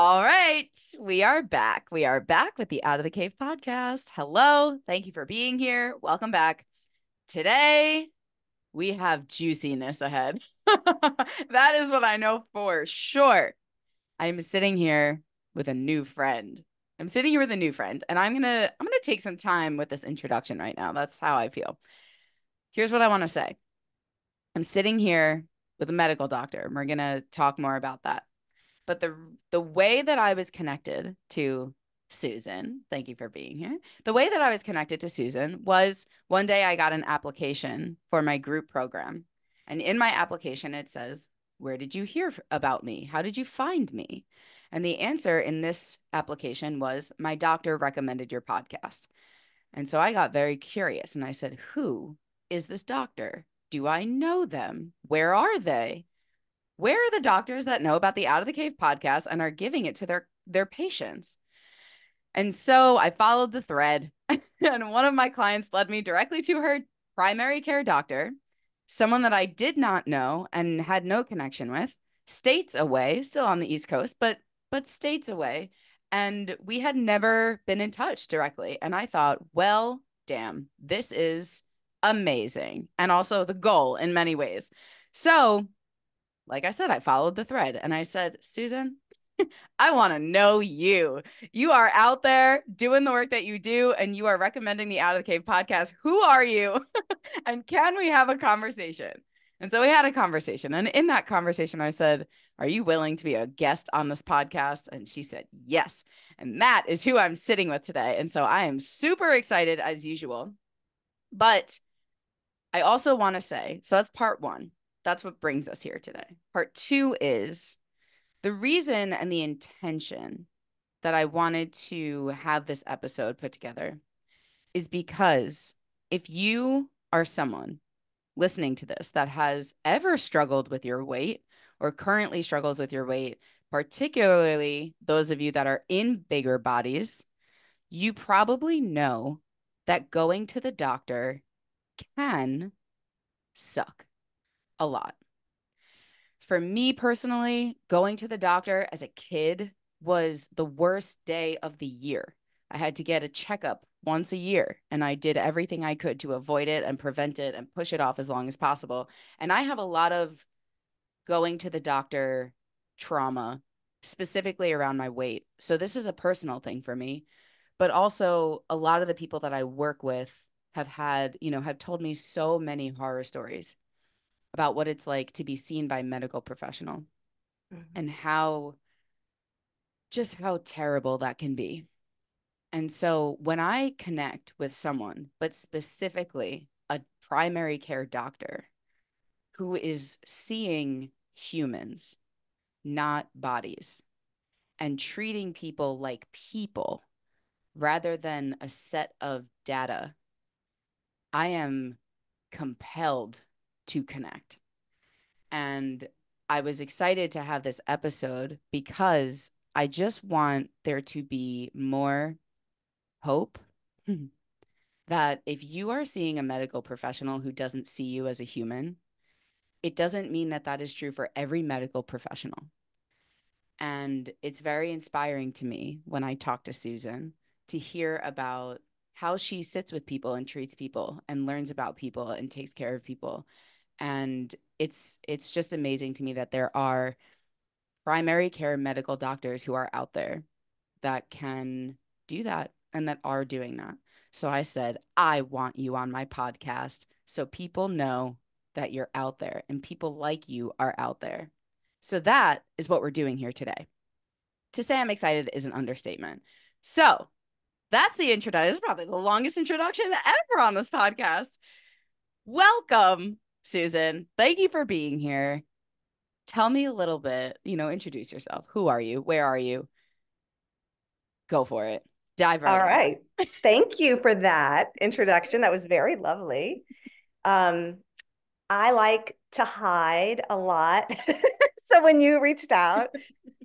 All right, we are back. We are back with the Out of the Cave podcast. Hello, thank you for being here. Welcome back. Today, we have juiciness ahead. that is what I know for sure. I'm sitting here with a new friend. I'm sitting here with a new friend, and I'm gonna I'm gonna take some time with this introduction right now. That's how I feel. Here's what I want to say. I'm sitting here with a medical doctor, and we're gonna talk more about that but the the way that I was connected to Susan, thank you for being here. The way that I was connected to Susan was one day I got an application for my group program. And in my application, it says, Where did you hear about me? How did you find me? And the answer in this application was, My doctor recommended your podcast. And so I got very curious and I said, Who is this doctor? Do I know them? Where are they? Where are the doctors that know about the Out of the Cave podcast and are giving it to their their patients? And so I followed the thread, and one of my clients led me directly to her primary care doctor, someone that I did not know and had no connection with, states away, still on the East Coast, but but states away. And we had never been in touch directly. And I thought, well, damn, this is amazing. And also the goal in many ways. So like I said, I followed the thread and I said, Susan, I want to know you. You are out there doing the work that you do, and you are recommending the Out of the Cave podcast. Who are you? and can we have a conversation? And so we had a conversation. And in that conversation, I said, Are you willing to be a guest on this podcast? And she said, Yes. And that is who I'm sitting with today. And so I am super excited as usual. But I also want to say so that's part one that's what brings us here today. Part two is the reason and the intention that I wanted to have this episode put together is because if you are someone listening to this that has ever struggled with your weight or currently struggles with your weight, particularly those of you that are in bigger bodies, you probably know that going to the doctor can suck a lot. For me personally, going to the doctor as a kid was the worst day of the year. I had to get a checkup once a year, and I did everything I could to avoid it and prevent it and push it off as long as possible. And I have a lot of going to the doctor trauma, specifically around my weight. So this is a personal thing for me, but also a lot of the people that I work with have had, you know, have told me so many horror stories about what it's like to be seen by a medical professional mm-hmm. and how just how terrible that can be. And so when I connect with someone, but specifically a primary care doctor who is seeing humans, not bodies, and treating people like people rather than a set of data, I am compelled to connect. And I was excited to have this episode because I just want there to be more hope that if you are seeing a medical professional who doesn't see you as a human, it doesn't mean that that is true for every medical professional. And it's very inspiring to me when I talk to Susan to hear about how she sits with people and treats people and learns about people and takes care of people and it's it's just amazing to me that there are primary care medical doctors who are out there that can do that and that are doing that. So I said, I want you on my podcast so people know that you're out there and people like you are out there. So that is what we're doing here today. To say I'm excited is an understatement. So that's the introduction. This is probably the longest introduction ever on this podcast. Welcome Susan, thank you for being here. Tell me a little bit, you know, introduce yourself. Who are you? Where are you? Go for it. Dive right All right. thank you for that introduction. That was very lovely. Um, I like to hide a lot. so when you reached out,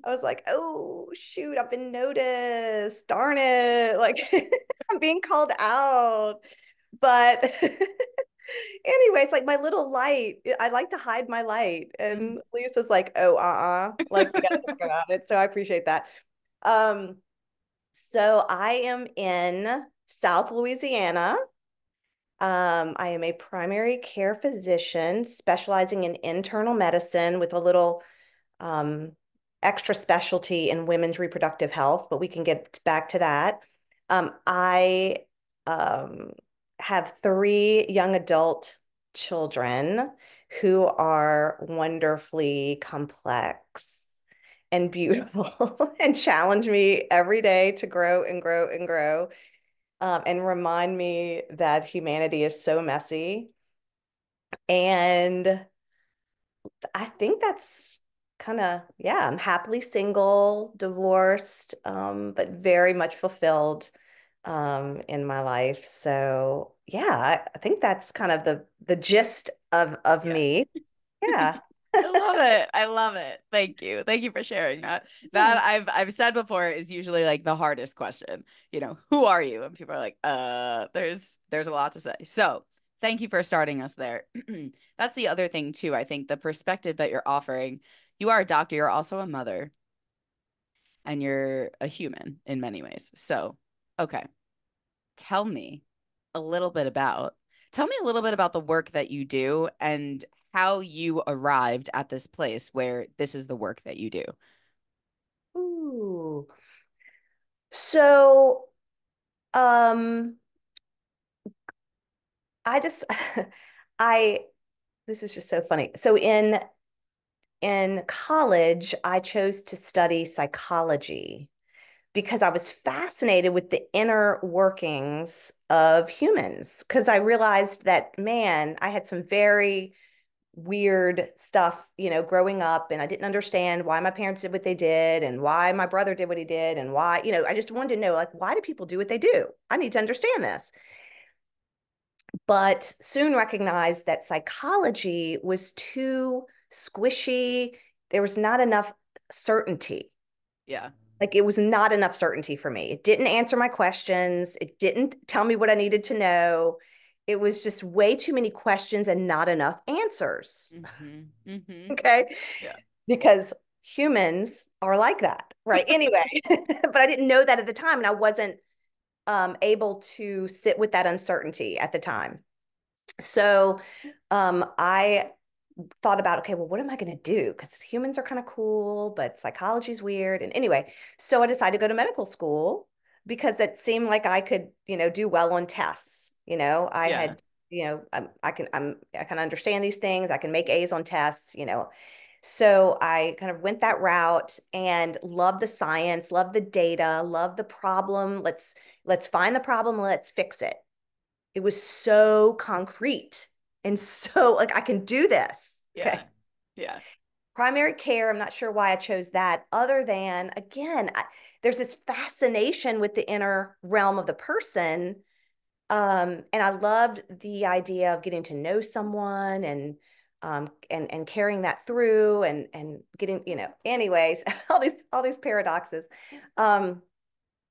I was like, oh, shoot, I've been noticed. Darn it. Like, I'm being called out. But anyway, it's like my little light. I like to hide my light. Mm-hmm. And Lisa's like, oh, uh-uh. Like we gotta talk about it. So I appreciate that. Um, so I am in South Louisiana. Um, I am a primary care physician specializing in internal medicine with a little um, extra specialty in women's reproductive health, but we can get back to that. Um, I um, have three young adult children who are wonderfully complex and beautiful and challenge me every day to grow and grow and grow um, and remind me that humanity is so messy. And I think that's kind of, yeah, I'm happily single, divorced, um, but very much fulfilled um, in my life. So yeah, I, think that's kind of the the gist of of Yeah. me. Yeah. I love it. I love it. Thank you. Thank you for sharing that. That I've I've said before is usually like the hardest question. You know, who are you? And people are like, uh, there's there's a lot to say. So thank you for starting us there. That's the other thing too. I think the perspective that you're offering, you are a doctor, you're also a mother, and you're a human in many ways. So, okay. Tell me a little bit about tell me a little bit about the work that you do and how you arrived at this place where this is the work that you do. Ooh. So, um, I just, I, this is just so funny. So in in college, I chose to study psychology because I was fascinated with the inner workings of humans. Because I realized that, man, I had some very weird stuff, you know, growing up, and I didn't understand why my parents did what they did and why my brother did what he did and why, you know, I just wanted to know, like, why do people do what they do? I need to understand this. But soon recognized that psychology was too squishy. There was not enough certainty. Yeah. Like it was not enough certainty for me. It didn't answer my questions. It didn't tell me what I needed to know. It was just way too many questions and not enough answers. Mm-hmm. Mm-hmm. Okay. Yeah. Because humans are like that. Right. Anyway, but I didn't know that at the time. And I wasn't um, able to sit with that uncertainty at the time. So um, I thought about, okay, well, what am I going to do? Because humans are kind of cool, but psychology is weird. And anyway, so I decided to go to medical school because it seemed like I could, you know, do well on tests. You know, I Yeah. had, you know, I'm, I can, I'm, I can understand these things. I can make A's on tests, you know. So I kind of went that route and love the science, love the data, love the problem. Let's, let's find the problem. Let's fix it. It was so concrete and so like I can do this. Yeah. Yeah. Primary care, I'm not sure why I chose that, other than, again, I, there's this fascination with the inner realm of the person. Um, and I loved the idea of getting to know someone and um, and and carrying that through and and getting, you know, anyways, all these all these paradoxes. Um,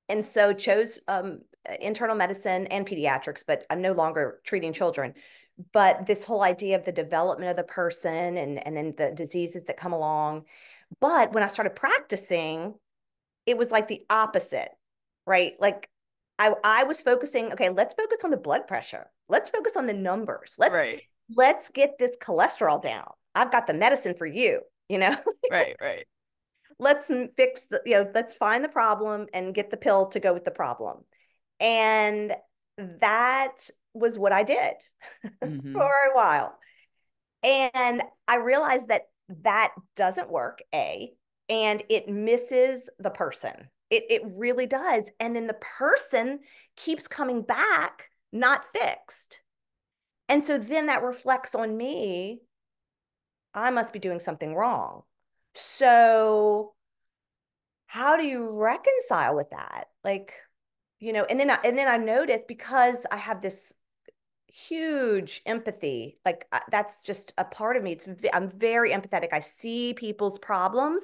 and so chose um, internal medicine and pediatrics, but I'm no longer treating children but this whole idea of the development of the person and and then the diseases that come along but when i started practicing it was like the opposite right like i i was focusing okay let's focus on the blood pressure let's focus on the numbers let's Right. let's get this cholesterol down i've got the medicine for you you know Right. Right. let's fix the you know let's find the problem and get the pill to go with the problem and that was what i did Mhm. for a while. And I realized that that doesn't work, A, and it misses the person. It, it really does. And then the person keeps coming back not fixed. And so then that reflects on me. I must be doing something wrong. So how do you reconcile with that? Like, you know, and then I, and then I noticed because I have this huge empathy. Like uh, that's just a part of me. It's I'm very empathetic. I see people's problems.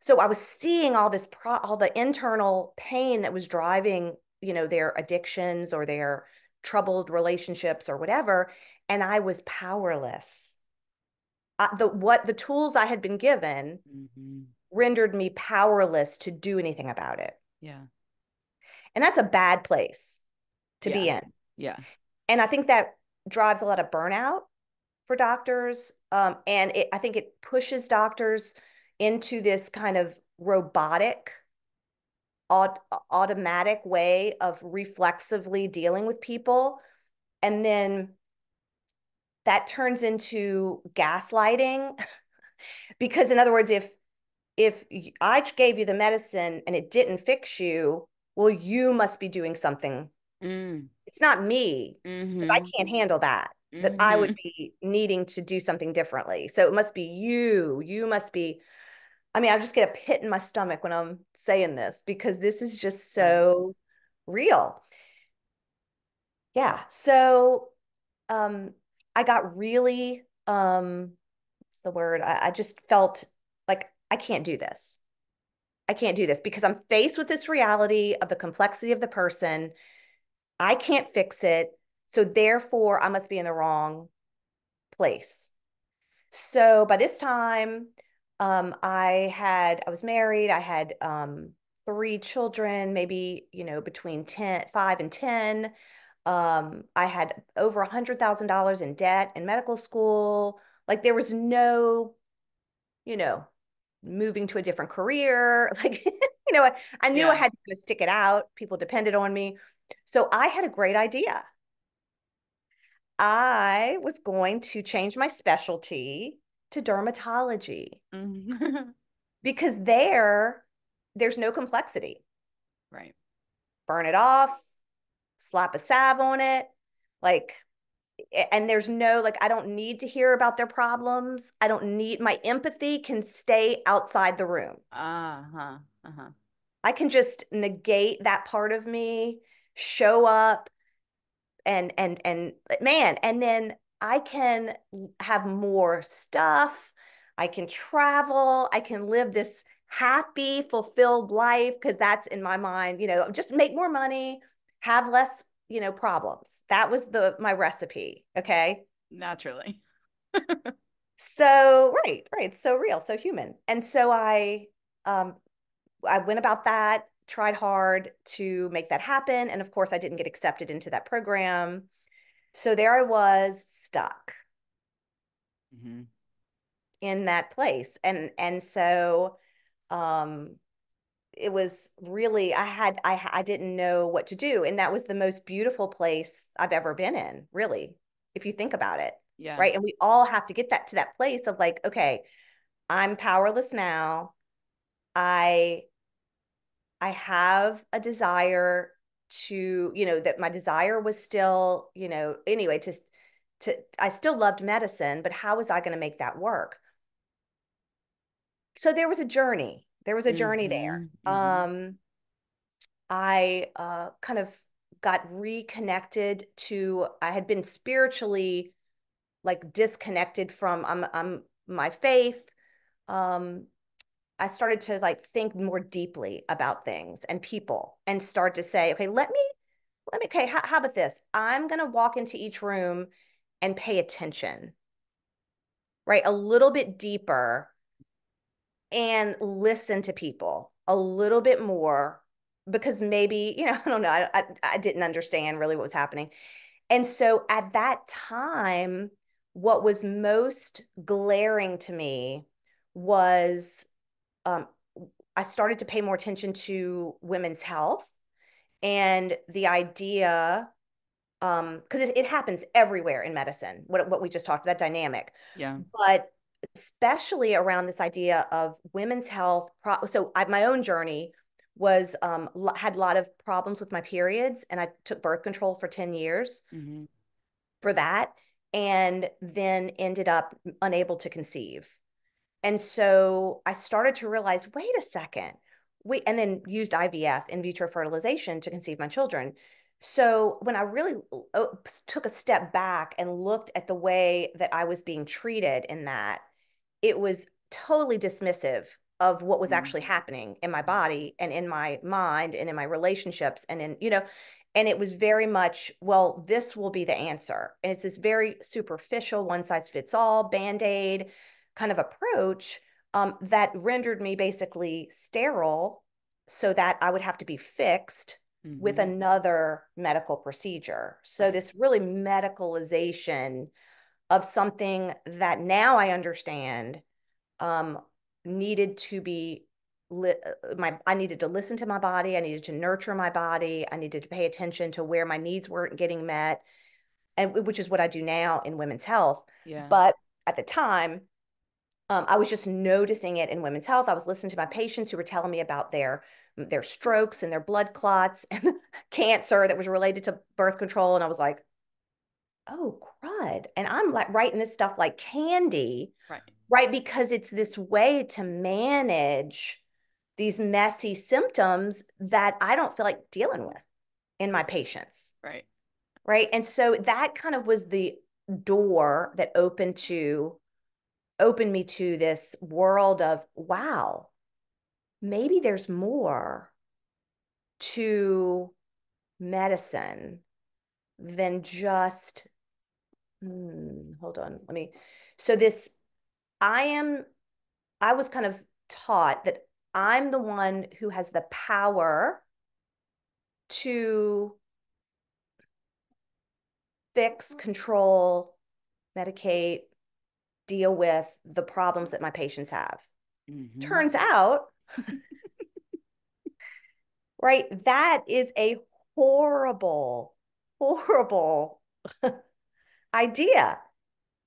So I was seeing all this pro all the internal pain that was driving, you know, their addictions or their troubled relationships or whatever and i was powerless uh, the what the tools i had been given Mhm. rendered me powerless to do anything about it Yeah. and that's a bad place to be in Yeah. And i think that drives a lot of burnout for doctors um, and it, i think it pushes doctors into this kind of robotic aut- automatic way of reflexively dealing with people and then that turns into gaslighting because in other words if if i gave you the medicine and it didn't fix you well you must be doing something Mm. It's not me Mhm. i can't handle that that i would Mhm. be needing to do something differently. So it must be you. You must be i mean i just get a pit in my stomach when i'm saying this because this is just so real. Yeah so um i got really um what's the word? I, I just felt like i can't do this. I can't do this because i'm faced with this reality of the complexity of the person i can't fix it so therefore i must be in the wrong place so by this time um i had i was married i had um three children maybe you know between 10 5 and 10 um, I had over a hundred thousand dollars in debt in medical school. Like there was no, you know, moving to a different career. Like, you know, I, I knew I had to stick it out. People depended on me. So I had a great idea. I was going to change my specialty to dermatology Mhm. because there, there's no complexity. right. Burn it off, slap a salve on it. Like, and there's no like i don't need to hear about their problems i don't need my empathy can stay outside the room Uh-huh. Uh-huh. i can just negate that part of me show up and and and man and then i can have more stuff i can travel i can live this happy fulfilled life because that's in my mind you know just make more money have less you know problems that was the my recipe okay Naturally. So, right, right. So real, so human. And so I um I went about that, tried hard to make that happen, and of course I didn't get accepted into that program. So there I was stuck Mhm. in that place. And and so um it was really I had I I didn't know what to do and that was the most beautiful place I've ever been in, really, if you think about it. Yeah. Right? And we all have to get that to that place of like, okay, I'm powerless now. I I have a desire to, you know, that my desire was still, you know, anyway, to to I still loved medicine, but how was I going to make that work? So there was a journey. There was a journey there. Mhm. Mhm. Um I uh kind of got reconnected to I had been spiritually like disconnected from I'm I'm my faith. Um I started to like think more deeply about things and people and start to say, okay, let me, let me, okay, how, how about this? I'm going to walk into each room and pay attention, right? A little bit deeper and listen to people a little bit more because maybe, you know, I don't know, I, I, I didn't understand really what was happening. And so at that time, what was most glaring to me was um, I started to pay more attention to women's health and the idea, um, because it, it happens everywhere in medicine, what, what we just talked, that dynamic, Yeah. but especially around this idea of women's health. Pro- so I, my own journey was um, had a lot of problems with my periods and I took birth control for 10 years Mhm. for that and then ended up unable to conceive. And so I started to realize, wait a second, we and then used IVF, in vitro fertilization, to conceive my children. So when I really took a step back and looked at the way that I was being treated in that, it was totally dismissive of what was Mm. actually happening in my body and in my mind and in my relationships and in, you know, And it was very much, well, this will be the answer. And it's this very superficial, one size fits all, band aid kind of approach um, that rendered me basically sterile so that I would have to be fixed mm-hmm. with another medical procedure. So, this really medicalization of something that now I understand um, needed to be li- uh, my I needed to listen to my body, I needed to nurture my body, I needed to pay attention to where my needs weren't getting met, and which is what I do now in women's health. Yeah. But at the time, um, I was just noticing it in women's health. I was listening to my patients who were telling me about their their strokes and their blood clots and cancer that was related to birth control, and I was like, "Oh crud!" And I'm like writing this stuff like candy, right? Right, because it's this way to manage these messy symptoms that I don't feel like dealing with in my patients. Right. Right. And so that kind of was the door that opened to opened me to this world of wow, maybe there's more to medicine than just hmm, hold on let me so this i am i was kind of taught that I'm the one who has the power to fix, control, medicate, deal with the problems that my patients have. Mm-hmm. Turns out, right, that is a horrible, horrible idea.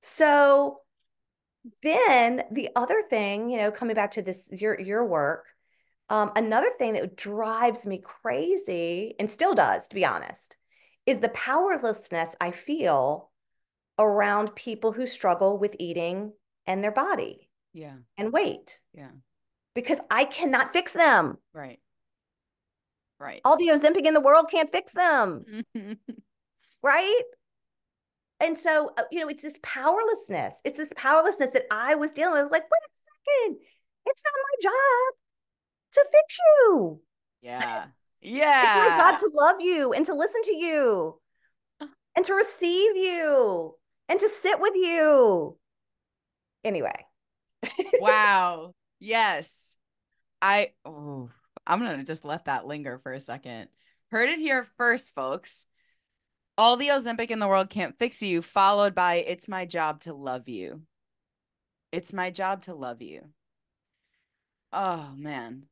So then the other thing, you know, coming back to this your your work, um, another thing that drives me crazy and still does, to be honest, is the powerlessness I feel around people who struggle with eating and their body. Yeah. And weight. Yeah. Because I cannot fix them. Right. Right. All the Ozempic in the world can't fix them. right? And so, uh, you know, it's this powerlessness. It's this powerlessness that I was dealing with. Like, wait a second, it's not my job to fix you. Yeah. Yeah. it's my job to love you and to listen to you and to receive you and to sit with you. Anyway. wow. Yes. I, oh, I'm going to just let that linger for a second. Heard it here first, folks all the Ozempic in the world can't fix you, followed by it's my job to love you. It's my job to love you. Oh man.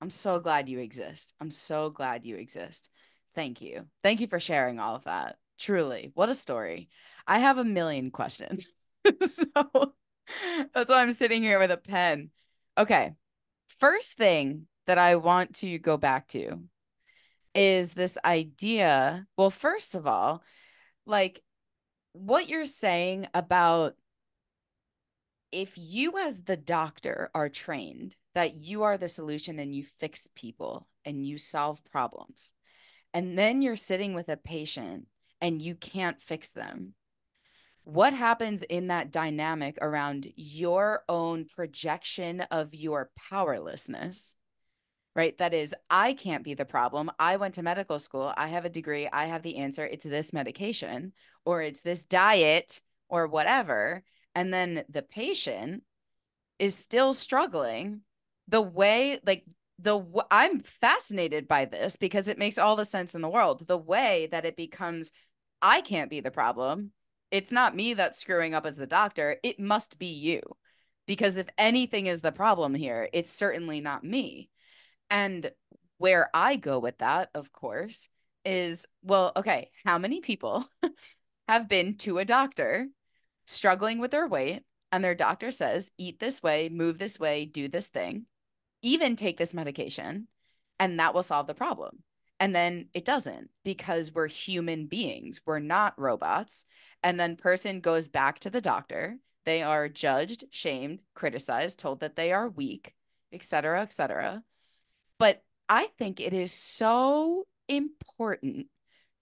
I'm so glad you exist. I'm so glad you exist. Thank you. Thank you for sharing all of that. Truly. What a story. I have a million questions. so that's why I'm sitting here with a pen. Okay. First thing that I want to go back to is this idea. Well, first of all, like what you're saying about if you, as the doctor, are trained that you are the solution and you fix people and you solve problems, and then you're sitting with a patient and you can't fix them, what happens in that dynamic around your own projection of your powerlessness right? That is, I can't be the problem. I went to medical school. I have a degree. I have the answer. It's this medication or it's this diet or whatever. And then the patient is still struggling the way, like, the I'm fascinated by this because it makes all the sense in the world. The way that it becomes, I can't be the problem. It's not me that's screwing up as the doctor. It must be you. Because if anything is the problem here, it's certainly not me and where I go with that, of course, is well, okay, how many people have been to a doctor struggling with their weight and their doctor says, eat this way, move this way, do this thing, even take this medication, and that will solve the problem. And then it doesn't because we're human beings, we're not robots. And then person goes back to the doctor. They are judged, shamed, criticized, told that they are weak, etc., etc. But I think it is so important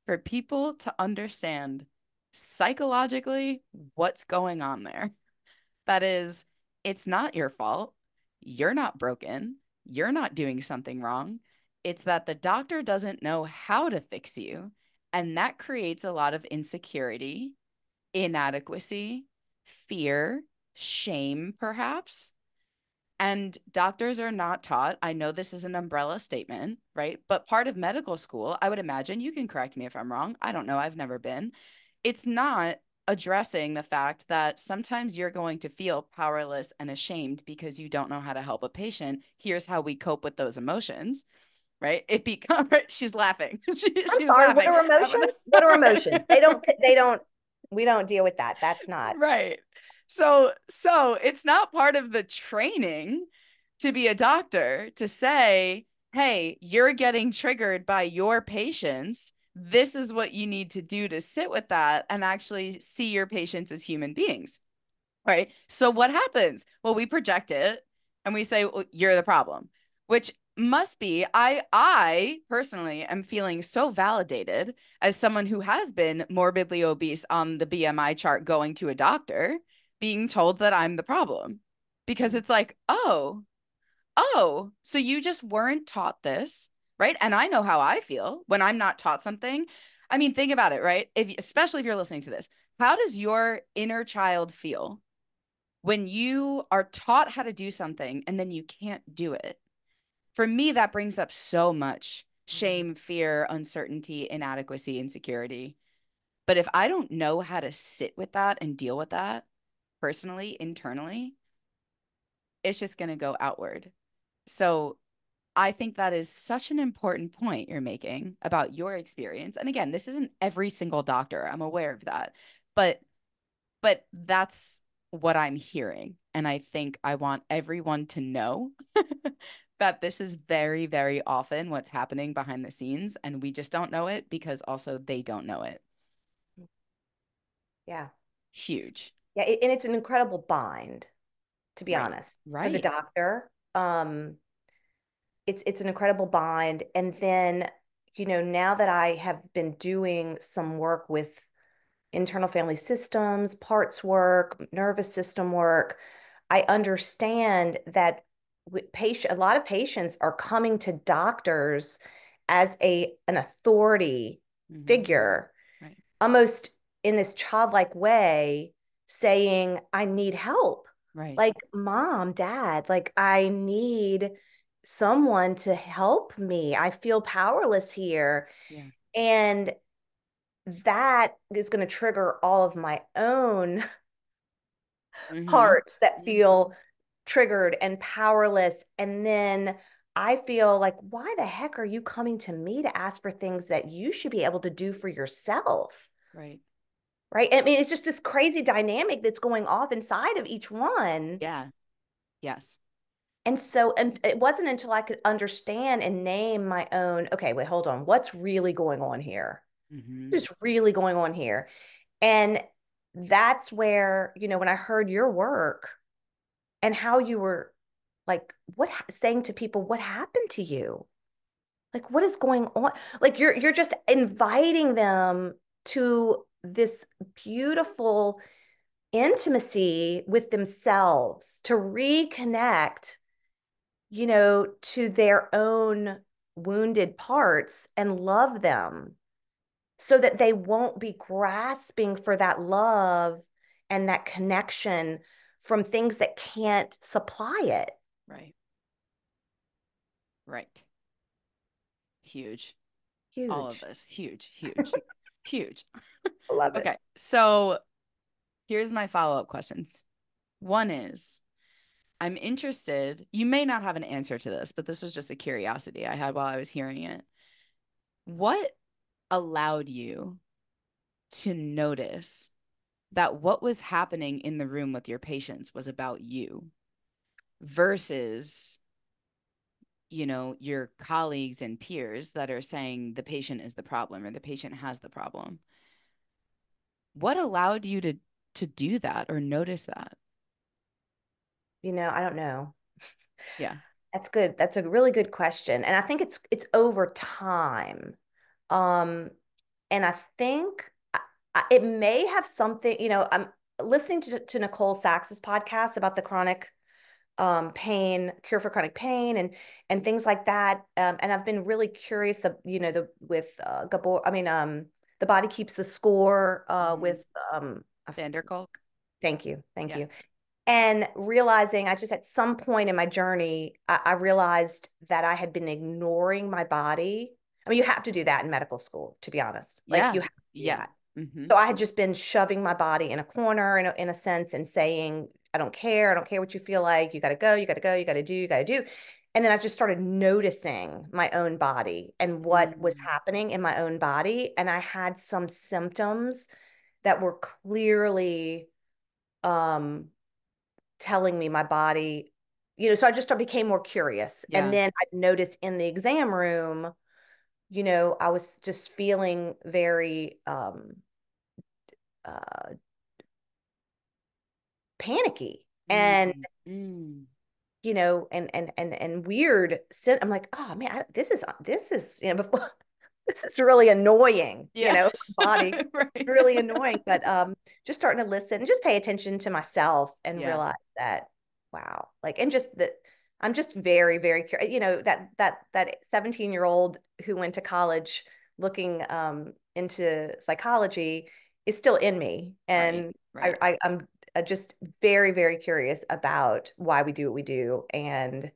for people to understand psychologically what's going on there. That is, it's not your fault. You're not broken. You're not doing something wrong. It's that the doctor doesn't know how to fix you. And that creates a lot of insecurity, inadequacy, fear, shame, perhaps. And doctors are not taught. I know this is an umbrella statement, right? But part of medical school, I would imagine, you can correct me if I'm wrong. I don't know. I've never been. It's not addressing the fact that sometimes you're going to feel powerless and ashamed because you don't know how to help a patient. Here's how we cope with those emotions. Right? It becomes she's laughing. she, she's sorry, laughing. What are emotions? what are emotions? They don't they don't we don't deal with that. That's not right. So so it's not part of the training to be a doctor to say, "Hey, you're getting triggered by your patients. This is what you need to do to sit with that and actually see your patients as human beings." Right? So what happens? Well, we project it and we say, well, "You're the problem." Which must be i i personally am feeling so validated as someone who has been morbidly obese on the bmi chart going to a doctor being told that I'm the problem because it's like, oh, oh, so you just weren't taught this, right? And I know how I feel when I'm not taught something. I mean, think about it, right? If especially if you're listening to this, how does your inner child feel when you are taught how to do something and then you can't do it? For me, that brings up so much mm-hmm. shame, fear, uncertainty, inadequacy, insecurity. But if I don't know how to sit with that and deal with that, personally, internally, it's just going to go outward. So I think that is such an important point you're making about your experience. And again, this isn't every single doctor. I'm aware of that. But but that's what I'm hearing. And I think I want everyone to know that this is very, very often what's happening behind the scenes. And we just don't know it because also they don't know it. Yeah. Huge. Yeah, and it's an incredible bind, to be right. honest, right. for the doctor. Um, it's it's an incredible bind, and then you know now that I have been doing some work with internal family systems, parts work, nervous system work, I understand that patient a lot of patients are coming to doctors as a an authority mm-hmm. figure, right. almost in this childlike way saying, I need help. Right. Like, mom, dad, like, I need someone to help me. I feel powerless here. Yeah. And that is going to trigger all of my own mm-hmm. parts that feel triggered and powerless. And then I feel like, why the heck are you coming to me to ask for things that you should be able to do for yourself? Right right? I mean, it's just this crazy dynamic that's going off inside of each one. Yeah. Yes. And so, and it wasn't until I could understand and name my own, okay, wait, hold on. What's really going on here? Mm-hmm. What's really going on here? And that's where, you know, when I heard your work and how you were like, what saying to people, what happened to you? Like, what is going on? Like, you're, you're just inviting them to this beautiful intimacy with themselves to reconnect you know to their own wounded parts and love them so that they won't be grasping for that love and that connection from things that can't supply it right right huge huge all of this huge huge huge Love it. Okay. So here's my follow up questions. One is I'm interested, you may not have an answer to this, but this was just a curiosity I had while I was hearing it. What allowed you to notice that what was happening in the room with your patients was about you versus you know your colleagues and peers that are saying the patient is the problem or the patient has the problem. What allowed you to to do that or notice that? You know i don't know. Yeah. That's good. That's a really good question and i think it's it's over time. Um and i think it may have something you know i'm listening to, to nicole Sachs's podcast about the chronic um, pain, cure for chronic pain, and and things like that. Um, and I've been really curious. The you know the with uh, Gabor, I mean, um, the body keeps the score uh, mm-hmm. with um, van der Kolk. Thank you, thank yeah. you. And realizing, I just at some point in my journey, I, I realized that I had been ignoring my body. I mean, you have to do that in medical school, to be honest. Like yeah. you have yeah. Mm-hmm. So I had just been shoving my body in a corner in a, in a sense and saying, I don't care. I don't care what you feel like. You got to go. You got to go. You got to do. You got to do. And then I just started noticing my own body and what was mm. happening in my own body. And I had some symptoms that were clearly um, telling me my body, you know, so I just became more curious. Yeah. And then I noticed in the exam room, you know, I was just feeling very um, uh, panicky and mm. you know and and and and weird i'm like oh man I, this is this is you know before this is really annoying yeah. you know body right. really annoying but um just starting to listen and just pay attention to myself and yeah. realize that wow like and just that i'm just very very curious you know that that that 17 year old who went to college looking um into psychology is still in me and right. Right. I, I i'm uh, just very, very curious about why we do what we do. And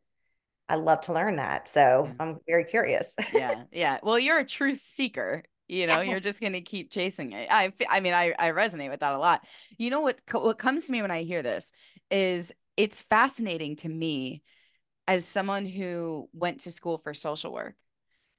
I love to learn that. So yeah. I'm very curious. yeah. Yeah. Well, you're a truth seeker. You know, you're just going to keep chasing it. I, I mean, I, I resonate with that a lot. You know, what, what comes to me when I hear this is it's fascinating to me as someone who went to school for social work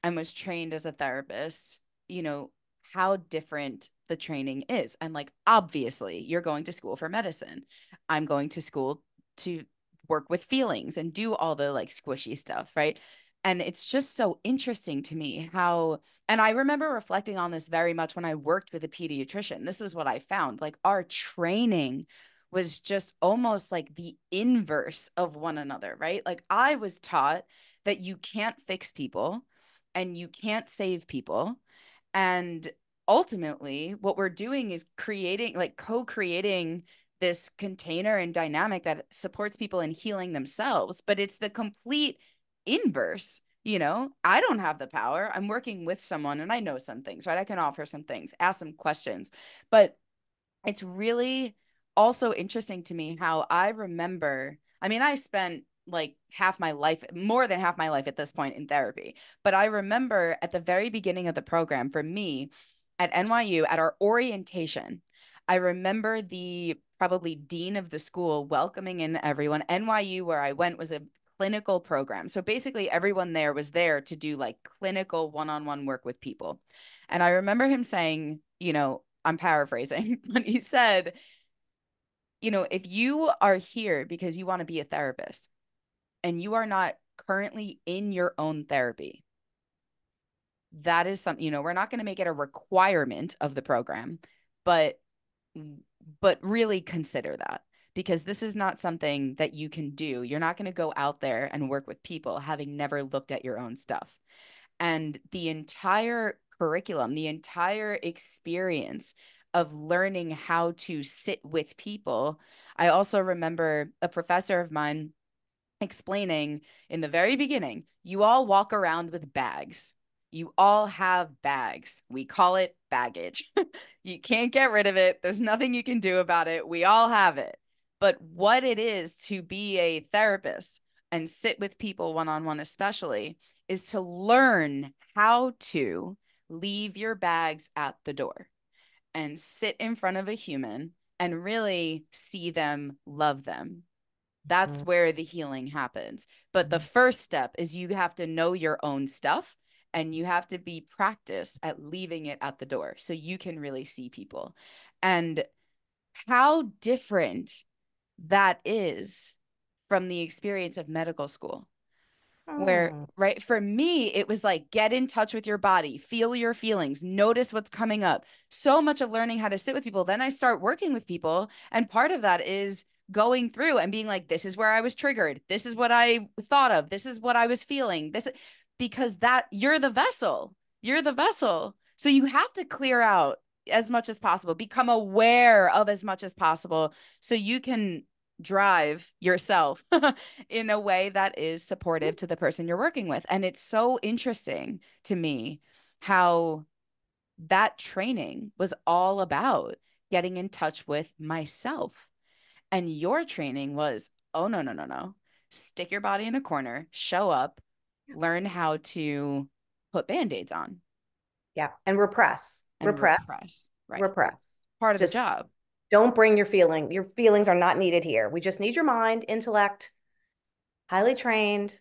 and was trained as a therapist, you know, how different the training is. And like, obviously, you're going to school for medicine. I'm going to school to work with feelings and do all the like squishy stuff, right? And it's just so interesting to me how, and I remember reflecting on this very much when I worked with a pediatrician. This was what I found like, our training was just almost like the inverse of one another, right? Like, I was taught that you can't fix people and you can't save people and ultimately, what we're doing is creating, like co creating this container and dynamic that supports people in healing themselves. But it's the complete inverse. You know, I don't have the power. I'm working with someone and I know some things, right? I can offer some things, ask some questions. But it's really also interesting to me how I remember. I mean, I spent like half my life, more than half my life at this point in therapy. But I remember at the very beginning of the program, for me at NYU, at our orientation, I remember the probably dean of the school welcoming in everyone. NYU, where I went, was a clinical program. So basically, everyone there was there to do like clinical one on one work with people. And I remember him saying, you know, I'm paraphrasing, but he said, you know, if you are here because you want to be a therapist, and you are not currently in your own therapy, that is something, you know, we're not going to make it a requirement of the program, but but really consider that because this is not something that you can do. You're not going to go out there and work with people having never looked at your own stuff. And the entire curriculum, the entire experience of learning how to sit with people. I also remember a professor of mine explaining in the very beginning you all walk around with bags. You all have bags. We call it baggage. you can't get rid of it. There's nothing you can do about it. We all have it. But what it is to be a therapist and sit with people one on one, especially, is to learn how to leave your bags at the door and sit in front of a human and really see them, love them, that's mm-hmm. where the healing happens. But the mm-hmm. first step is you have to know your own stuff and you have to be practiced at leaving it at the door so you can really see people. And how different that is from the experience of medical school where oh. right for me it was like get in touch with your body feel your feelings notice what's coming up. So much of learning how to sit with people then i start working with people and part of that is going through and being like this is where i was triggered. This is what i thought of. This is what i was feeling. This because that you're the vessel. You're the vessel. So you have to clear out as much as possible. Become aware of as much as possible so you can drive yourself in a way that is supportive to the person you're working with. And it's so interesting to me how that training was all about getting in touch with myself. And your training was, oh, no, no, no, no. Stick your body in a corner, show up, learn how to put band aids on. Yeah. And repress, and repress, repress, right? repress. Part of Just- the job. Don't bring your feeling. Your feelings are not needed here. We just need your mind, intellect, highly trained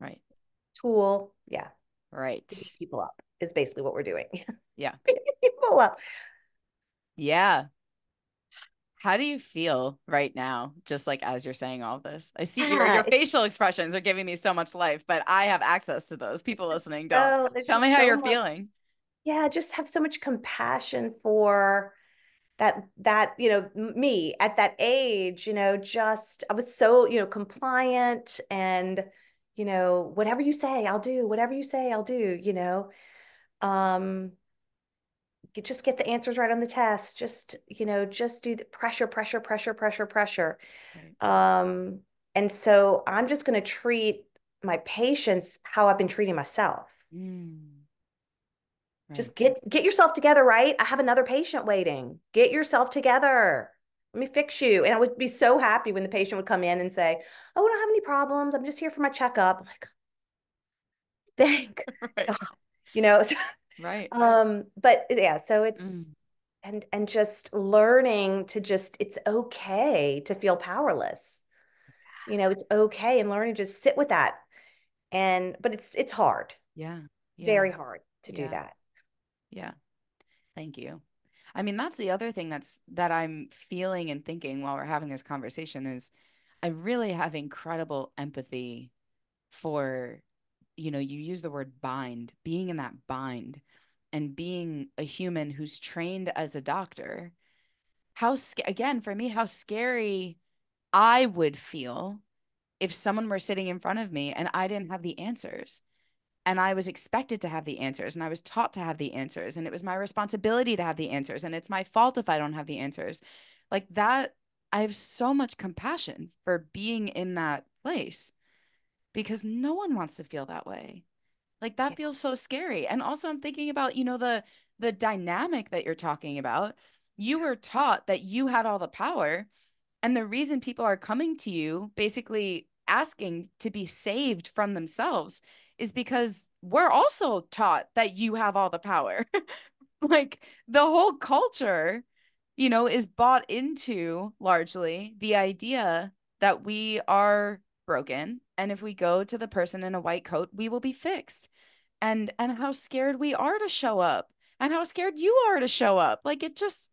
Right. tool. Yeah. Right. People up is basically what we're doing. Yeah. People up. Yeah. How do you feel right now, just like as you're saying all this? I see your, your facial expressions are giving me so much life, but I have access to those. People listening don't. Oh, Tell me how so you're much- feeling. Yeah, just have so much compassion for that that you know me at that age you know just i was so you know compliant and you know whatever you say i'll do whatever you say i'll do you know um get, just get the answers right on the test just you know just do the pressure pressure pressure pressure pressure Right. um and so i'm just going to treat my patients how i've been treating myself Mm. Just get get yourself together, right? I have another patient waiting. Get yourself together. Let me fix you. And I would be so happy when the patient would come in and say, "Oh, I don't have any problems. I'm just here for my checkup." I'm like, thank right. God. you know. so, Right. um, but yeah, so it's Mm. and and just learning to just it's okay to feel powerless. You know, it's okay and learning to just sit with that. And but it's it's hard, Yeah. Yeah. very hard to do that. Yeah. Thank you. I mean, that's the other thing that's that I'm feeling and thinking while we're having this conversation is I really have incredible empathy for, you know, you use the word bind, being in that bind and being a human who's trained as a doctor. How again, for me, how scary I would feel if someone were sitting in front of me and I didn't have the answers and I was expected to have the answers and I was taught to have the answers and it was my responsibility to have the answers and it's my fault if I don't have the answers. Like that, I have so much compassion for being in that place because no one wants to feel that way. Like that Yeah. feels so scary. And also I'm thinking about, you know, the the dynamic that you're talking about. You were taught that you had all the power and the reason people are coming to you basically asking to be saved from themselves is because we're also taught that you have all the power. like the whole culture, you know, is bought into largely the idea that we are broken and if we go to the person in a white coat, we will be fixed. And and how scared we are to show up and how scared you are to show up. Like it just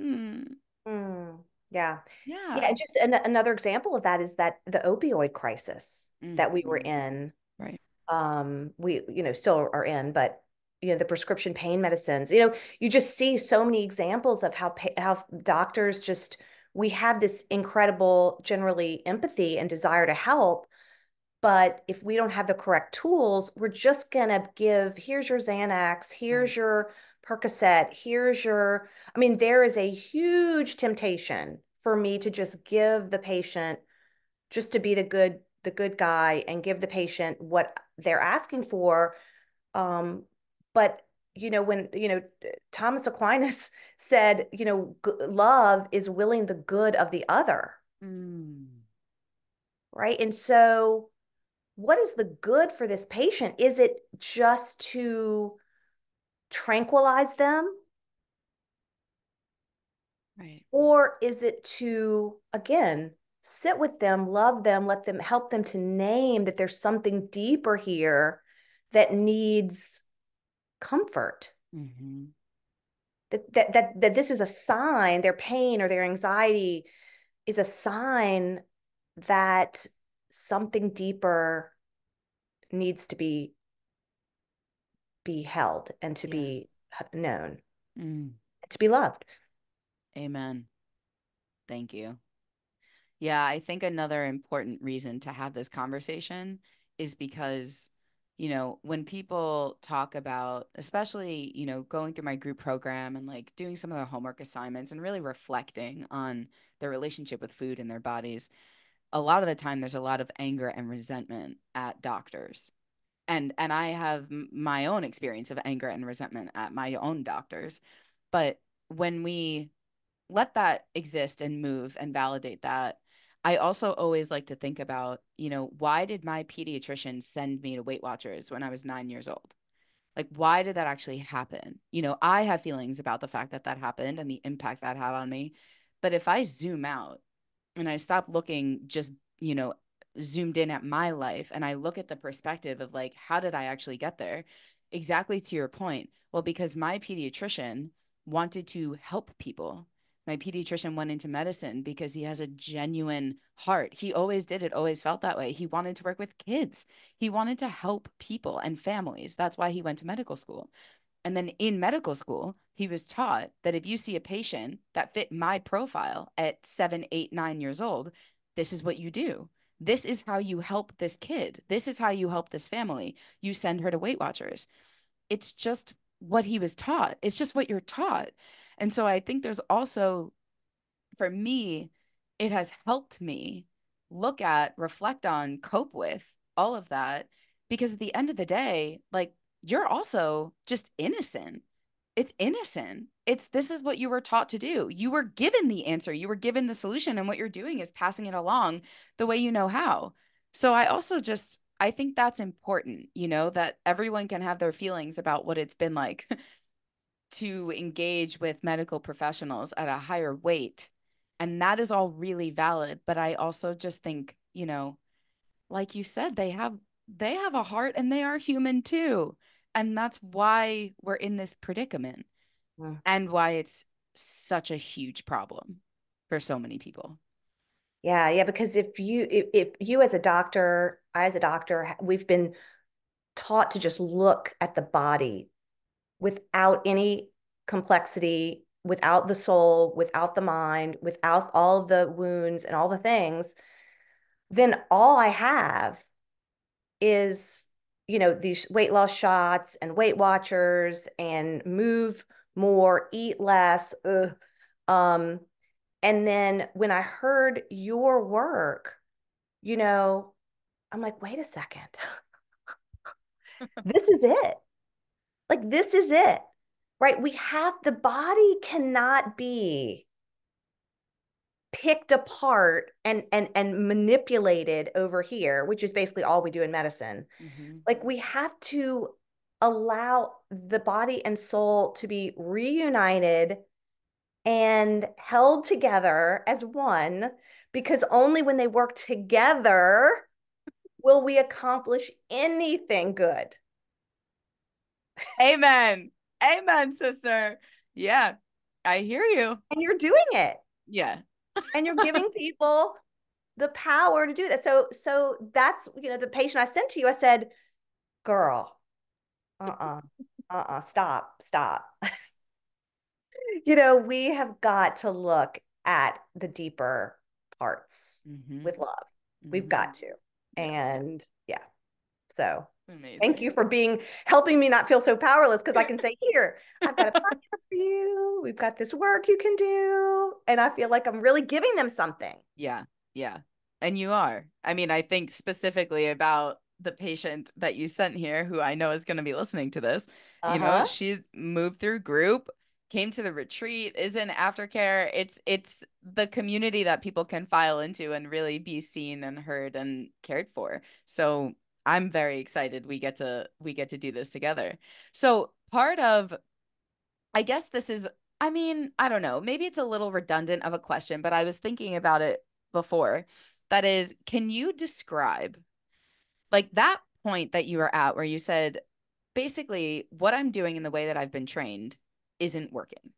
mm, Mm, yeah. yeah. Yeah, just an, another example of that is that the opioid crisis that we were Mhm. in, Right. um, we, you know, still are in, but you know, the prescription pain medicines, you know, you just see so many examples of how how doctors just we have this incredible generally empathy and desire to help, but if we don't have the correct tools, we're just gonna give, here's your Xanax, here's your Percocet, here's your, I mean, there is a huge temptation for me to just give the patient, just to be the good, the good guy and give the patient what they're asking for. Um, but you know, when, you know, Thomas Aquinas said, you know, g- love is willing the good of the other, Mm. right? And so what is the good for this patient? Is it just to tranquilize them? Right. Or is it to, again, sit with them, love them, let them help them to name that there's something deeper here that needs comfort? hmm That, that, that, that this is a sign, their pain or their anxiety is a sign that something deeper needs to be be held and to Yeah. be known, Mm. to be loved. Amen. Thank you. Yeah, I think another important reason to have this conversation is because, you know, when people talk about, especially, you know, going through my group program and like doing some of the homework assignments and really reflecting on their relationship with food and their bodies, a lot of the time there's a lot of anger and resentment at doctors. And and I have my own experience of anger and resentment at my own doctors. But when we let that exist and move and validate that, I also always like to think about, you know, why did my pediatrician send me to Weight Watchers when I was 9 years old? Like, why did that actually happen? You know, I have feelings about the fact that that happened and the impact that had on me. But if I zoom out and I stop looking just, you know, zoomed in at my life and I look at the perspective of like, how did I actually get there? Exactly to your point. Well, because my pediatrician wanted to help people. My pediatrician went into medicine because he has a genuine heart. He always did it, always felt that way. He wanted to work with kids. He wanted to help people and families. That's why he went to medical school. And then in medical school, he was taught that if you see a patient that fit my profile at seven, eight, nine years old, this is what you do. This is how you help this kid. This is how you help this family. You send her to Weight Watchers. It's just what he was taught. It's just what you're taught. And so I think there's also, for me, it has helped me look at, reflect on, cope with all of that. Because at the end of the day, like you're also just innocent. It's innocent. It's this is what you were taught to do. You were given the answer, you were given the solution, and what you're doing is passing it along the way you know how. So I also just, I think that's important, you know, that everyone can have their feelings about what it's been like to engage with medical professionals at a higher weight. And that is all really valid. But I also just think, you know, like you said, they have they have a heart and they are human too. And that's why we're in this predicament mm. and why it's such a huge problem for so many people. Yeah, yeah, because if you if, if you as a doctor, I as a doctor, we've been taught to just look at the body without any complexity, without the soul, without the mind, without all of the wounds and all the things, then all I have is, you know, these weight loss shots and Weight Watchers and move more, eat less. Ugh. Um, and then when I heard your work, you know, I'm like, wait a second. this is it. Like, this is it, right? We have the body cannot be picked apart and and and manipulated over here which is basically all we do in medicine mm-hmm. like we have to allow the body and soul to be reunited and held together as one because only when they work together will we accomplish anything good Amen. Amen, sister. Yeah, I hear you. And you're doing it. Yeah. and you're giving people the power to do that. So, so that's, you know, the patient I sent to you, I said, girl, uh-uh, uh-uh, stop, stop. you know, we have got to look at the deeper parts mm-hmm. with love. Mm-hmm. We've got to. And yeah. So Amazing. Thank you for being helping me not feel so powerless because I can say, Here, I've got a podcast for you. We've got this work you can do. And I feel like I'm really giving them something. Yeah. Yeah. And you are. I mean, I think specifically about the patient that you sent here, who I know is going to be listening to this. Uh-huh. You know, uh-huh. she moved through group, came to the retreat, is in aftercare. It's it's the community that people can file into and really be seen and heard and cared for. So I'm very excited we get to we get to do this together. So part of I guess this is I mean, I don't know, maybe it's a little redundant of a question, but I was thinking about it before. That is, can you describe like that point that you were at where you said basically what I'm doing in the way that I've been trained isn't working.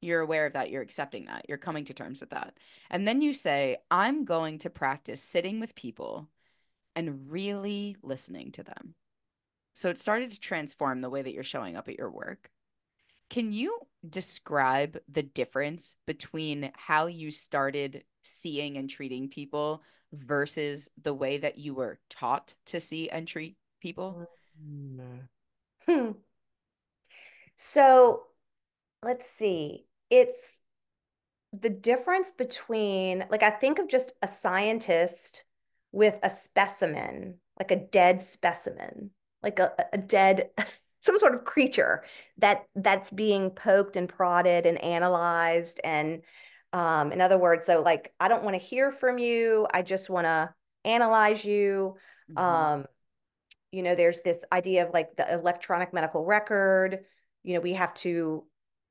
You're aware of that, you're accepting that, you're coming to terms with that. And then you say, I'm going to practice sitting with people and really listening to them. So it started to transform the way that you're showing up at your work. Can you describe the difference between how you started seeing and treating people versus the way that you were taught to see and treat people? Hmm. So let's see. It's the difference between like I think of just a scientist with a specimen, like a dead specimen, like a, a dead some sort of creature that that's being poked and prodded and analyzed. And um, in other words so like i don't want to hear from you. I just want to analyze you. Mm-hmm. um, you know there's this idea of like the electronic medical record. You know we have to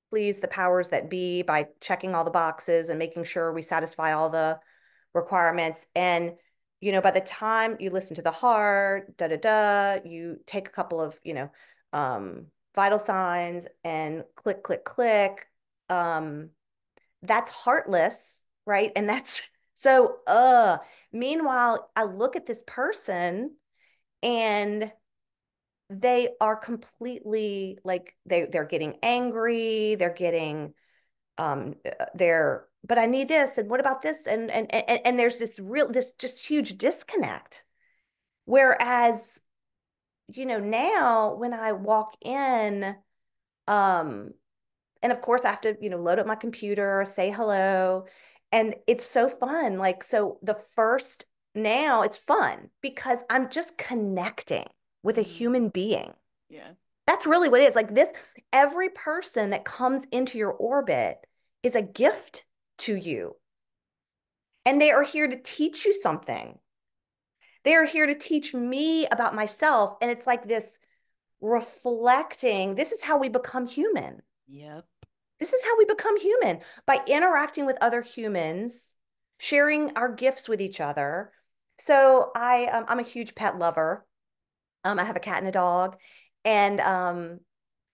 please the powers that be by checking all the boxes and making sure we satisfy all the requirements. And you know by the time you listen to the heart da da da you take a couple of you know um, vital signs and click, click, click. Um, that's heartless, right? And that's so, uh, meanwhile, I look at this person and they are completely like they they're getting angry, they're getting um but I need this and what about this and and and, and there's this real this just huge disconnect. Whereas you know, now when I walk in, um, and of course I have to, you know, load up my computer, say hello. And it's so fun. Like, so the first now it's fun because I'm just connecting with a mm-hmm. human being. Yeah. That's really what it is. Like this, every person that comes into your orbit is a gift to you. And they are here to teach you something. They are here to teach me about myself. And it's like this reflecting this is how we become human. Yep. This is how we become human by interacting with other humans, sharing our gifts with each other. So I, um, I'm a huge pet lover. Um, I have a cat and a dog, and um,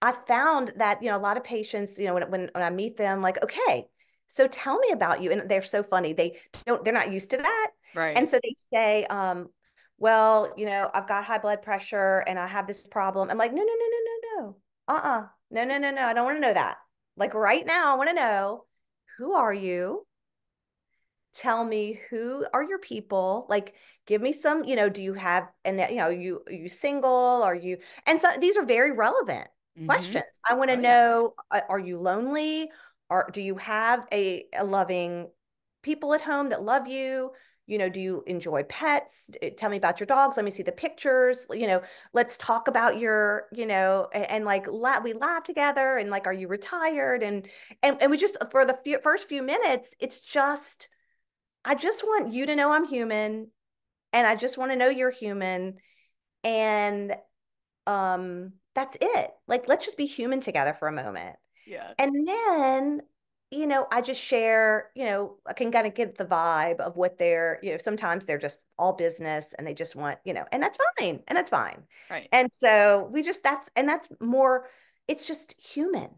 I found that you know a lot of patients, you know, when when when I meet them, like, okay, so tell me about you, and they're so funny. They don't, they're not used to that, right? And so they say, um, well, you know, I've got high blood pressure and I have this problem. I'm like, no, no, no, no, no, no. Uh-uh. No, no, no, no. I don't want to know that. Like right now, I want to know who are you? Tell me who are your people? Like, give me some, you know, do you have, and that, you know, you, are you single? Are you, and so these are very relevant mm-hmm. questions. I want to oh, know, yeah. are you lonely? Or do you have a, a loving people at home that love you? you know do you enjoy pets tell me about your dogs let me see the pictures you know let's talk about your you know and, and like la- we laugh together and like are you retired and and, and we just for the few, first few minutes it's just i just want you to know i'm human and i just want to know you're human and um that's it like let's just be human together for a moment yeah and then you know, I just share, you know, I can kind of get the vibe of what they're, you know, sometimes they're just all business and they just want, you know, and that's fine. And that's fine. Right. And so we just, that's, and that's more, it's just human.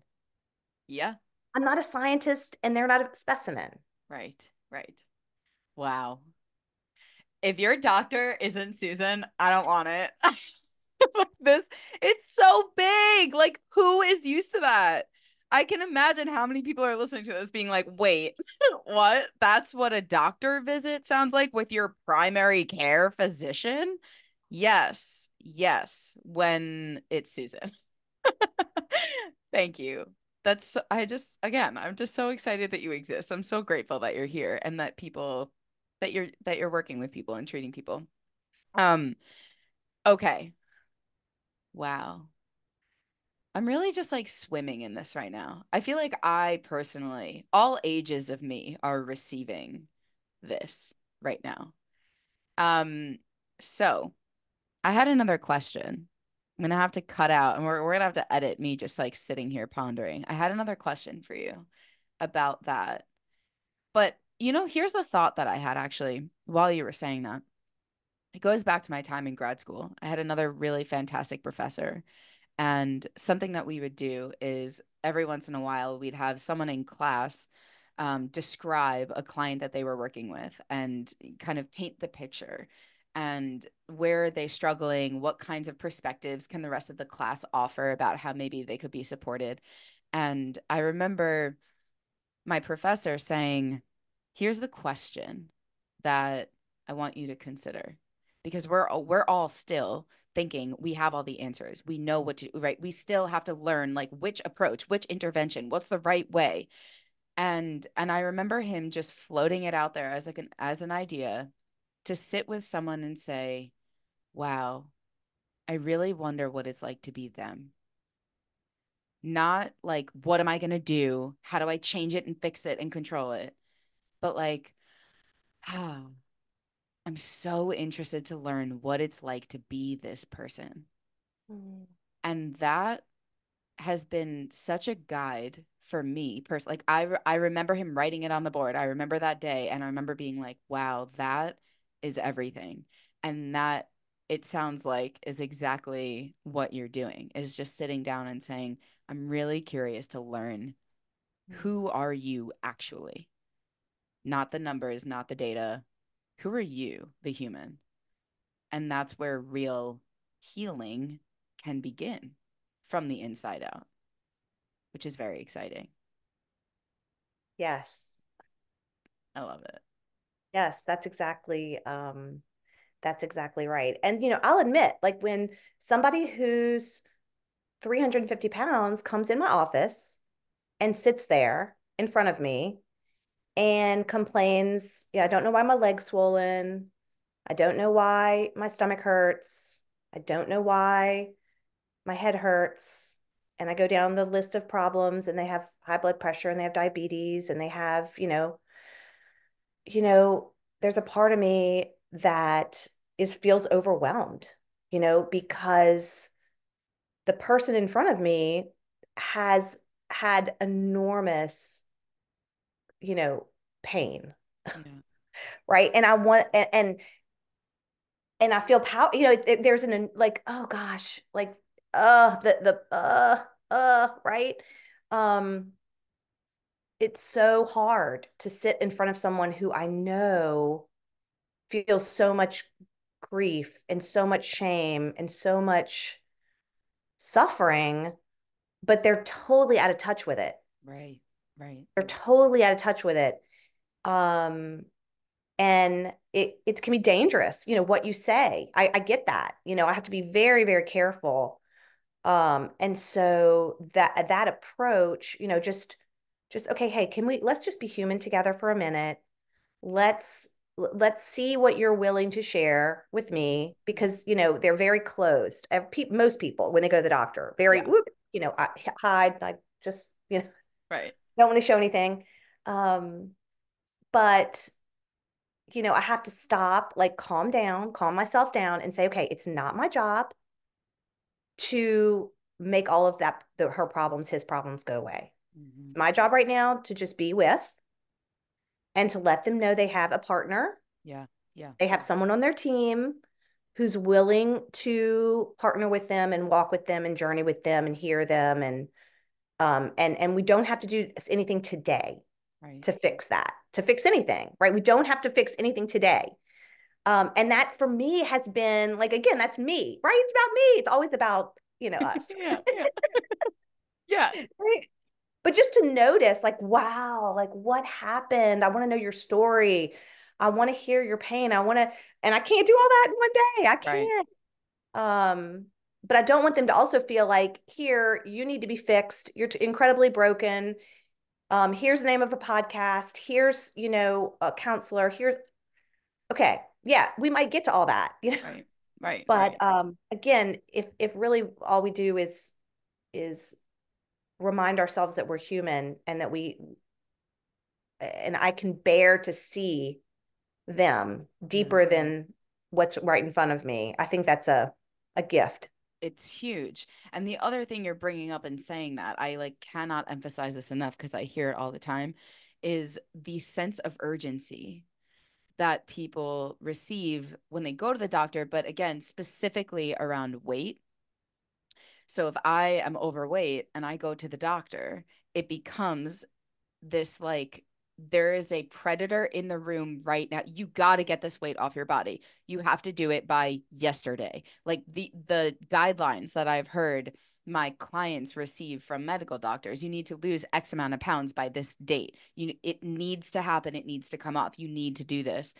Yeah. I'm not a scientist and they're not a specimen. Right. Right. Wow. If your doctor isn't Susan, I don't want it. this, it's so big. Like, who is used to that? I can imagine how many people are listening to this being like, wait, what? That's what a doctor visit sounds like with your primary care physician? Yes, yes, when it's Susan. Thank you. That's, I just, again, I'm just so excited that you exist. I'm so grateful that you're here and that people, that you're, that you're working with people and treating people. Um, okay. Wow. I'm really just like swimming in this right now. I feel like I personally, all ages of me are receiving this right now. Um, so I had another question. I'm gonna have to cut out and we're we're gonna have to edit me just like sitting here pondering. I had another question for you about that. But you know, here's the thought that I had actually while you were saying that. It goes back to my time in grad school. I had another really fantastic professor and something that we would do is every once in a while, we'd have someone in class um, describe a client that they were working with and kind of paint the picture. And where are they struggling? What kinds of perspectives can the rest of the class offer about how maybe they could be supported? And I remember my professor saying, Here's the question that I want you to consider because we're we're all still thinking we have all the answers. We know what to right. We still have to learn like which approach, which intervention, what's the right way. And and I remember him just floating it out there as like an as an idea to sit with someone and say, "Wow, I really wonder what it's like to be them." Not like what am I going to do? How do I change it and fix it and control it? But like, ah, I'm so interested to learn what it's like to be this person. Mm. And that has been such a guide for me personally. Like I re- I remember him writing it on the board. I remember that day and I remember being like, "Wow, that is everything." And that it sounds like is exactly what you're doing. Is just sitting down and saying, "I'm really curious to learn who mm. are you actually?" Not the numbers, not the data, who are you, the human? And that's where real healing can begin from the inside out, which is very exciting. Yes. I love it. Yes, that's exactly um that's exactly right. And you know, I'll admit, like when somebody who's 350 pounds comes in my office and sits there in front of me and complains, yeah, I don't know why my leg's swollen. I don't know why my stomach hurts. I don't know why my head hurts. And I go down the list of problems and they have high blood pressure and they have diabetes and they have, you know, you know, there's a part of me that is feels overwhelmed, you know, because the person in front of me has had enormous you know, pain. Yeah. right. And I want, and, and, and I feel power, you know, there's an, like, oh gosh, like, uh, the, the, uh, uh, right. Um, it's so hard to sit in front of someone who I know feels so much grief and so much shame and so much suffering, but they're totally out of touch with it. Right. Right. They're totally out of touch with it. Um, and it it can be dangerous, you know, what you say. I, I get that. You know, I have to be very, very careful. Um, and so that that approach, you know, just just okay, hey, can we let's just be human together for a minute. Let's let's see what you're willing to share with me because you know they're very closed most people when they go to the doctor very yeah. whoop, you know hide like just you know right don't want to show anything. Um, but you know, I have to stop, like calm down, calm myself down and say, okay, it's not my job to make all of that the, her problems, his problems go away. Mm-hmm. It's my job right now to just be with and to let them know they have a partner. Yeah. Yeah. They have someone on their team who's willing to partner with them and walk with them and journey with them and hear them and um, and and we don't have to do anything today right. to fix that to fix anything right? We don't have to fix anything today. Um, and that for me has been like again that's me right? It's about me. It's always about you know us. Yeah yeah, yeah. right? But just to notice like wow like what happened? I want to know your story. I want to hear your pain. I want to and i can't do all that in one day. I can't. Right. um but I don't want them to also feel like here you need to be fixed. You're incredibly broken. Um, here's the name of a podcast. Here's you know a counselor. Here's okay. Yeah, we might get to all that. You know, right, right. But right. um, again, if if really all we do is is remind ourselves that we're human and that we and I can bear to see them deeper mm-hmm. than what's right in front of me. I think that's a a gift it's huge. And the other thing you're bringing up and saying that, I like cannot emphasize this enough because I hear it all the time, is the sense of urgency that people receive when they go to the doctor, but again, specifically around weight. So if I am overweight and I go to the doctor, it becomes this like there is a predator in the room right now you got to get this weight off your body. You have to do it by yesterday. Like the the guidelines that i've heard my clients receive from medical doctors you need to lose x amount of pounds by this date. You it needs to happen. It needs to come off. You need to do this.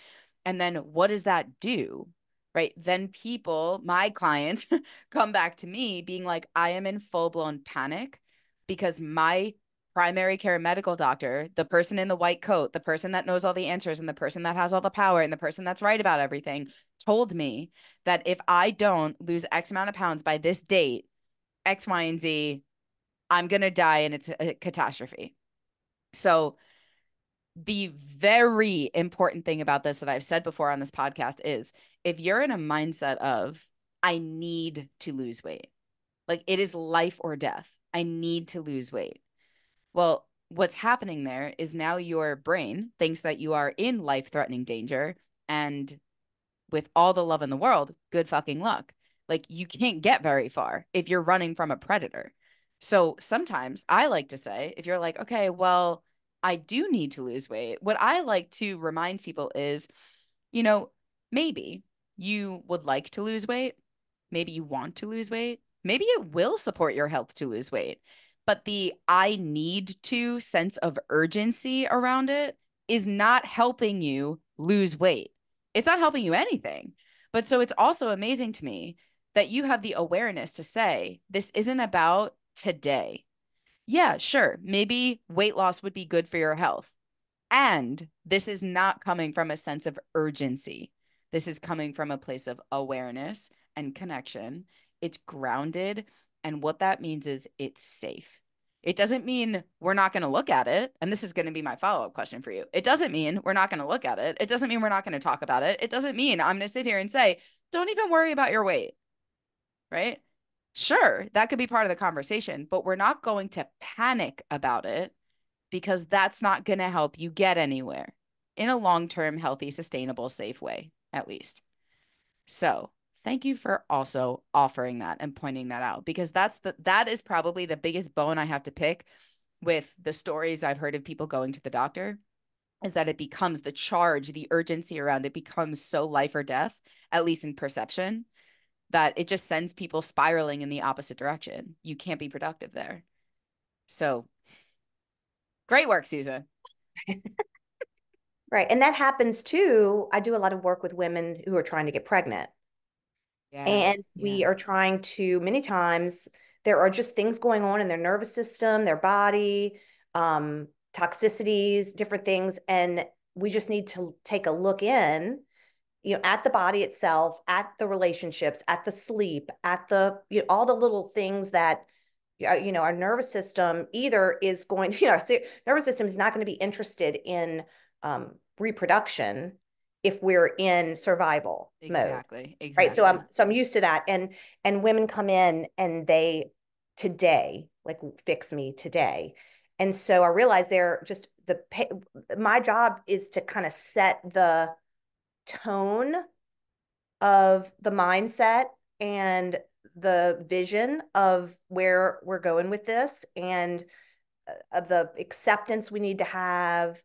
And then what does that do right? Then people my clients come back to me being like i am in full blown panic because my primary care medical doctor, the person in the white coat, the person that knows all the answers and the person that has all the power and the person that's right about everything told me that if I don't lose X amount of pounds by this date, X, Y, and Z, I'm going to die and it's a catastrophe. So, the very important thing about this that I've said before on this podcast is if you're in a mindset of, I need to lose weight, like it is life or death, I need to lose weight. Well, what's happening there is now your brain thinks that you are in life threatening danger. And with all the love in the world, good fucking luck. Like you can't get very far if you're running from a predator. So sometimes I like to say, if you're like, okay, well, I do need to lose weight, what I like to remind people is, you know, maybe you would like to lose weight. Maybe you want to lose weight. Maybe it will support your health to lose weight. But the I need to sense of urgency around it is not helping you lose weight. It's not helping you anything. But so it's also amazing to me that you have the awareness to say, this isn't about today yeah, sure, maybe weight loss would be good for your health. And this is not coming from a sense of urgency. This is coming from a place of awareness and connection. It's grounded. And what that means is it's safe. It doesn't mean we're not going to look at it. And this is going to be my follow up question for you. It doesn't mean we're not going to look at it. It doesn't mean we're not going to talk about it. It doesn't mean I'm going to sit here and say, don't even worry about your weight. Right. Sure, that could be part of the conversation, but we're not going to panic about it because that's not going to help you get anywhere in a long term, healthy, sustainable, safe way, at least. So, thank you for also offering that and pointing that out because that's the that is probably the biggest bone I have to pick with the stories I've heard of people going to the doctor is that it becomes the charge, the urgency around it becomes so life or death, at least in perception, that it just sends people spiraling in the opposite direction. You can't be productive there. So great work, Susan. right. And that happens too. I do a lot of work with women who are trying to get pregnant. Yeah, and we yeah. are trying to, many times, there are just things going on in their nervous system, their body, um, toxicities, different things. And we just need to take a look in you know at the body itself at the relationships at the sleep at the you know, all the little things that you know our nervous system either is going you know our nervous system is not going to be interested in um, reproduction if we're in survival exactly mode. exactly right? So i'm so i'm used to that. And and women come in and they today like fix me today. And so i realize they're just the my job is to kind of set the tone of the mindset and the vision of where we're going with this and uh, of the acceptance we need to have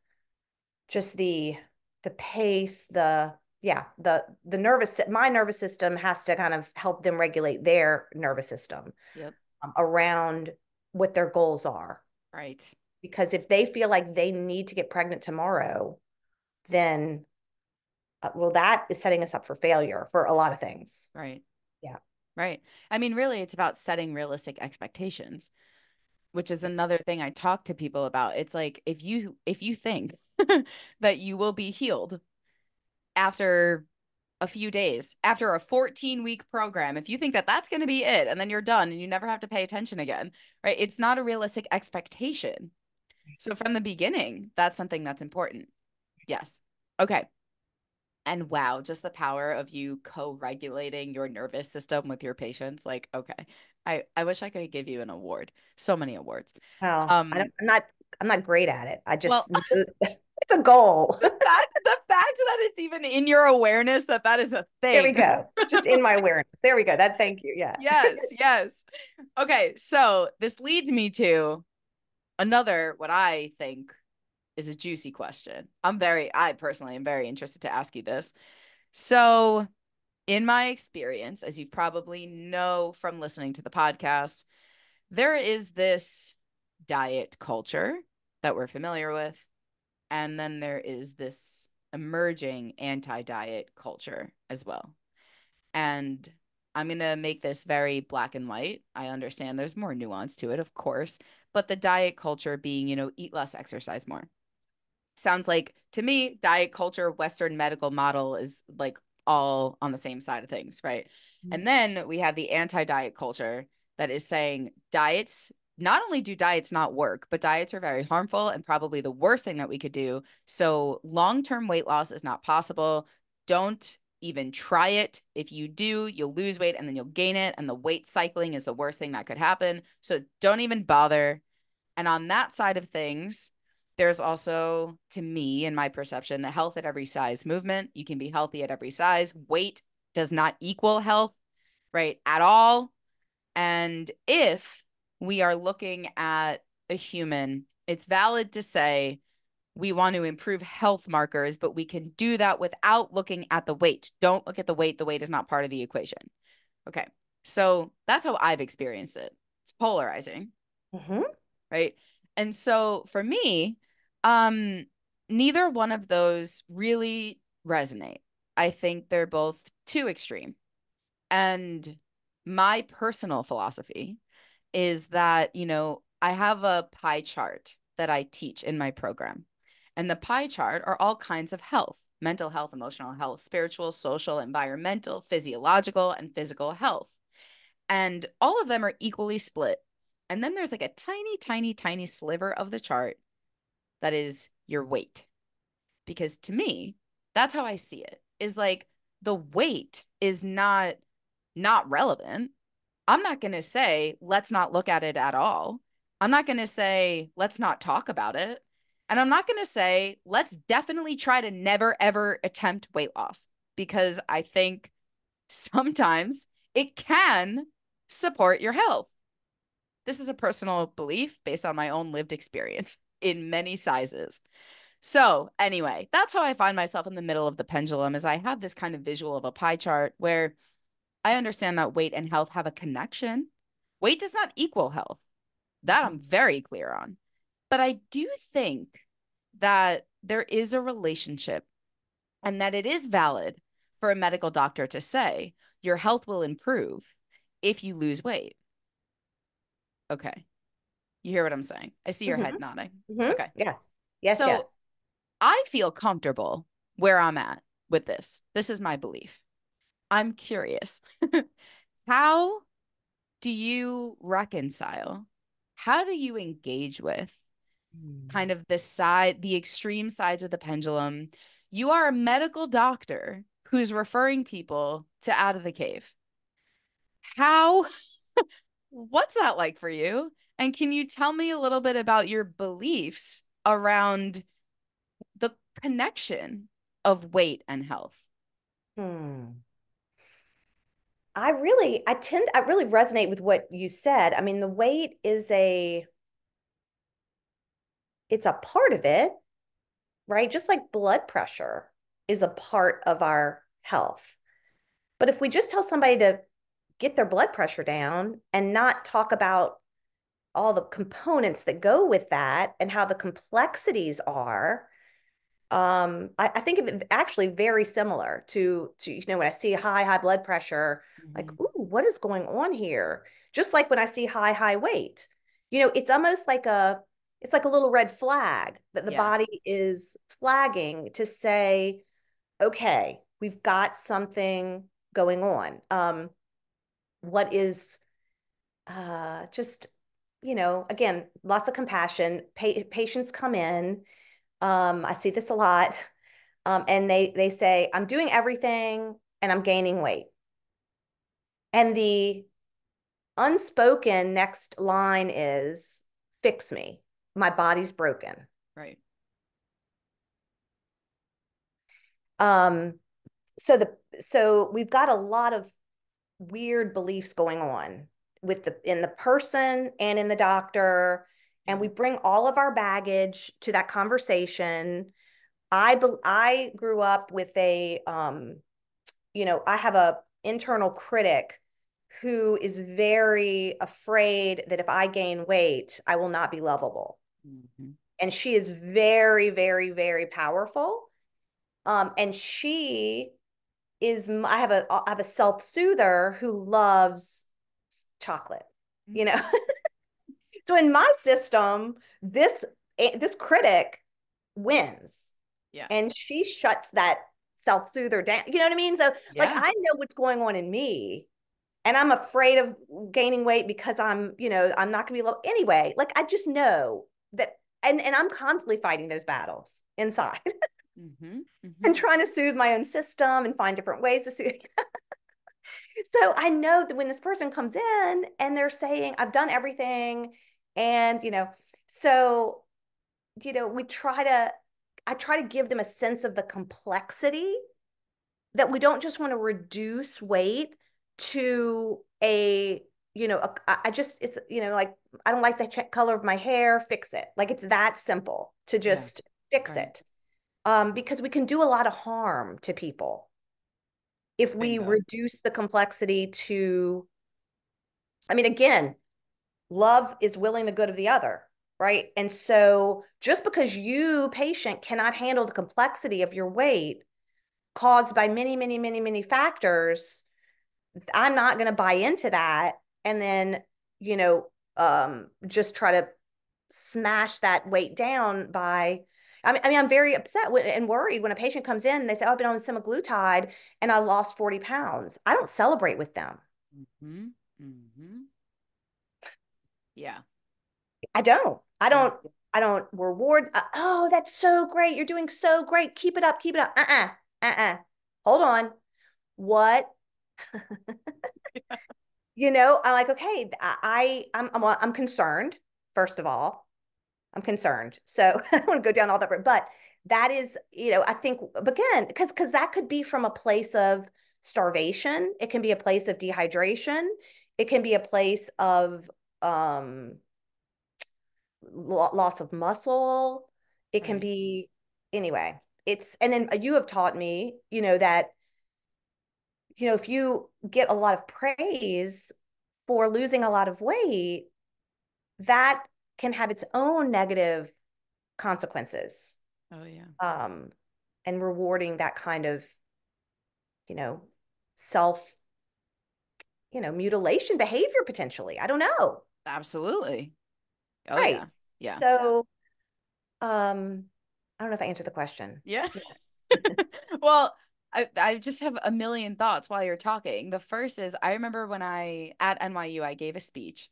just the the pace the yeah the the nervous my nervous system has to kind of help them regulate their nervous system yep. um, around what their goals are. Right. Because if they feel like they need to get pregnant tomorrow then uh, well that is setting us up for failure for a lot of things. Right. Yeah. Right. I mean really it's about setting realistic expectations which is another thing i talk to people about it's like if you if you think that you will be healed after a few days after a 14 week program if you think that that's going to be it and then you're done and you never have to pay attention again right? It's not a realistic expectation. So from the beginning that's something that's important. Yes. Okay. And wow, just the power of you co-regulating your nervous system with your patients. Like, okay, I I wish I could give you an award. So many awards. Well, um, I am not I'm not great at it. I just well, it's a goal. the, fact, the fact that it's even in your awareness that that is a thing. There we go. just in my awareness. There we go. That thank you. Yeah. Yes. Yes. Okay. So this leads me to another what I think is a juicy question. I'm very, I personally am very interested to ask you this. So, in my experience, as you've probably know from listening to the podcast, there is this diet culture that we're familiar with. And then there is this emerging anti diet culture as well. And I'm going to make this very black and white. I understand there's more nuance to it, of course, but the diet culture being, you know, eat less, exercise more. Sounds like to me, diet culture, Western medical model is like all on the same side of things, right? Mm-hmm. And then we have the anti diet culture that is saying diets not only do diets not work, but diets are very harmful and probably the worst thing that we could do. So, long term weight loss is not possible. Don't even try it. If you do, you'll lose weight and then you'll gain it. And the weight cycling is the worst thing that could happen. So, don't even bother. And on that side of things, there's also, to me, in my perception, the health at every size movement. You can be healthy at every size. Weight does not equal health, right? At all. And if we are looking at a human, it's valid to say we want to improve health markers, but we can do that without looking at the weight. Don't look at the weight. The weight is not part of the equation. Okay. So that's how I've experienced it. It's polarizing. Mm-hmm. Right. And so for me, um, neither one of those really resonate. I think they're both too extreme. And my personal philosophy is that, you know, I have a pie chart that I teach in my program. And the pie chart are all kinds of health mental health, emotional health, spiritual, social, environmental, physiological, and physical health. And all of them are equally split. And then there's like a tiny, tiny, tiny sliver of the chart that is your weight. Because to me, that's how I see it is like the weight is not not relevant. I'm not going to say, let's not look at it at all. I'm not going to say, let's not talk about it. And I'm not going to say, let's definitely try to never, ever attempt weight loss because I think sometimes it can support your health. This is a personal belief based on my own lived experience in many sizes. So, anyway, that's how I find myself in the middle of the pendulum is I have this kind of visual of a pie chart where I understand that weight and health have a connection. Weight does not equal health. That I'm very clear on. But I do think that there is a relationship and that it is valid for a medical doctor to say your health will improve if you lose weight. Okay. You hear what I'm saying? I see your mm-hmm. head nodding. Mm-hmm. Okay. Yes. Yes. So yes. I feel comfortable where I'm at with this. This is my belief. I'm curious. how do you reconcile? How do you engage with kind hmm. of the side, the extreme sides of the pendulum? You are a medical doctor who's referring people to out of the cave. How, what's that like for you? And can you tell me a little bit about your beliefs around the connection of weight and health? Hmm. I really, I tend, I really resonate with what you said. I mean, the weight is a, it's a part of it, right? Just like blood pressure is a part of our health. But if we just tell somebody to get their blood pressure down and not talk about all the components that go with that and how the complexities are, um, I, I, think of it actually very similar to to you know when I see high high blood pressure, mm-hmm. like ooh, what is going on here? Just like when I see high high weight, you know, it's almost like a it's like a little red flag that the yeah. body is flagging to say, okay, we've got something going on. Um, what is uh, just you know again lots of compassion pa- patients come in um, I see this a lot. Um, and they they say, I'm doing everything and I'm gaining weight. And the unspoken next line is fix me. My body's broken. Right. Um, so the so we've got a lot of weird beliefs going on with the in the person and in the doctor and we bring all of our baggage to that conversation. I i grew up with a um you know i have a internal critic who is very afraid that if i gain weight i will not be lovable. Mm-hmm. and she is very very very powerful. Um and she is I have a I have a self-soother who loves chocolate, you know. so in my system, this eh, this critic wins. Yeah. And she shuts that self-soother down. You know what I mean? So Yeah. like I know what's going on in me. And I'm afraid of gaining weight because I'm, you know, I'm not gonna be low anyway. Like I just know that and and I'm constantly fighting those battles inside Mhm, mhm. and trying to soothe my own system and find different ways to soothe. so I know that when this person comes in and they're saying, I've done everything, and you know, so you know, we try to, I try to give them a sense of the complexity that we don't just want to reduce weight to a, you know, a, I just, it's, you know, like, I don't like the color of my hair, fix it. Like it's that simple to just fix right. it. Um, because we can do a lot of harm to people if we Bingo. reduce the complexity to, I mean, again, love is willing the good of the other, right? And so just because you, patient, cannot handle the complexity of your weight caused by many, many, many, many factors, I'm not going to buy into that and then, you know, um, just try to smash that weight down by I mean, I mean, I'm very upset and worried when a patient comes in and they say, oh, I've been on semaglutide and I lost 40 pounds. I don't celebrate with them. Mm-hmm. Mm-hmm. Yeah. I don't. I don't. I don't reward. Uh, oh, that's so great. You're doing so great. Keep it up. Keep it up. Uh-uh. Uh-uh. Hold on. What? you know, I'm like, okay, I, I I'm, I'm I'm concerned. First of all, I'm concerned. So I don't want to go down all that, road, but that is, you know, I think again, because because that could be from a place of starvation. It can be a place of dehydration. It can be a place of um lo- loss of muscle. It can be anyway. It's and then you have taught me, you know, that you know, if you get a lot of praise for losing a lot of weight, that can have its own negative consequences. Oh yeah. Um, and rewarding that kind of, you know, self, you know, mutilation behavior potentially. I don't know. Absolutely. Oh right. yeah. Yeah. So, um, I don't know if I answered the question. Yeah. well, I, I just have a million thoughts while you're talking. The first is I remember when I at NYU I gave a speech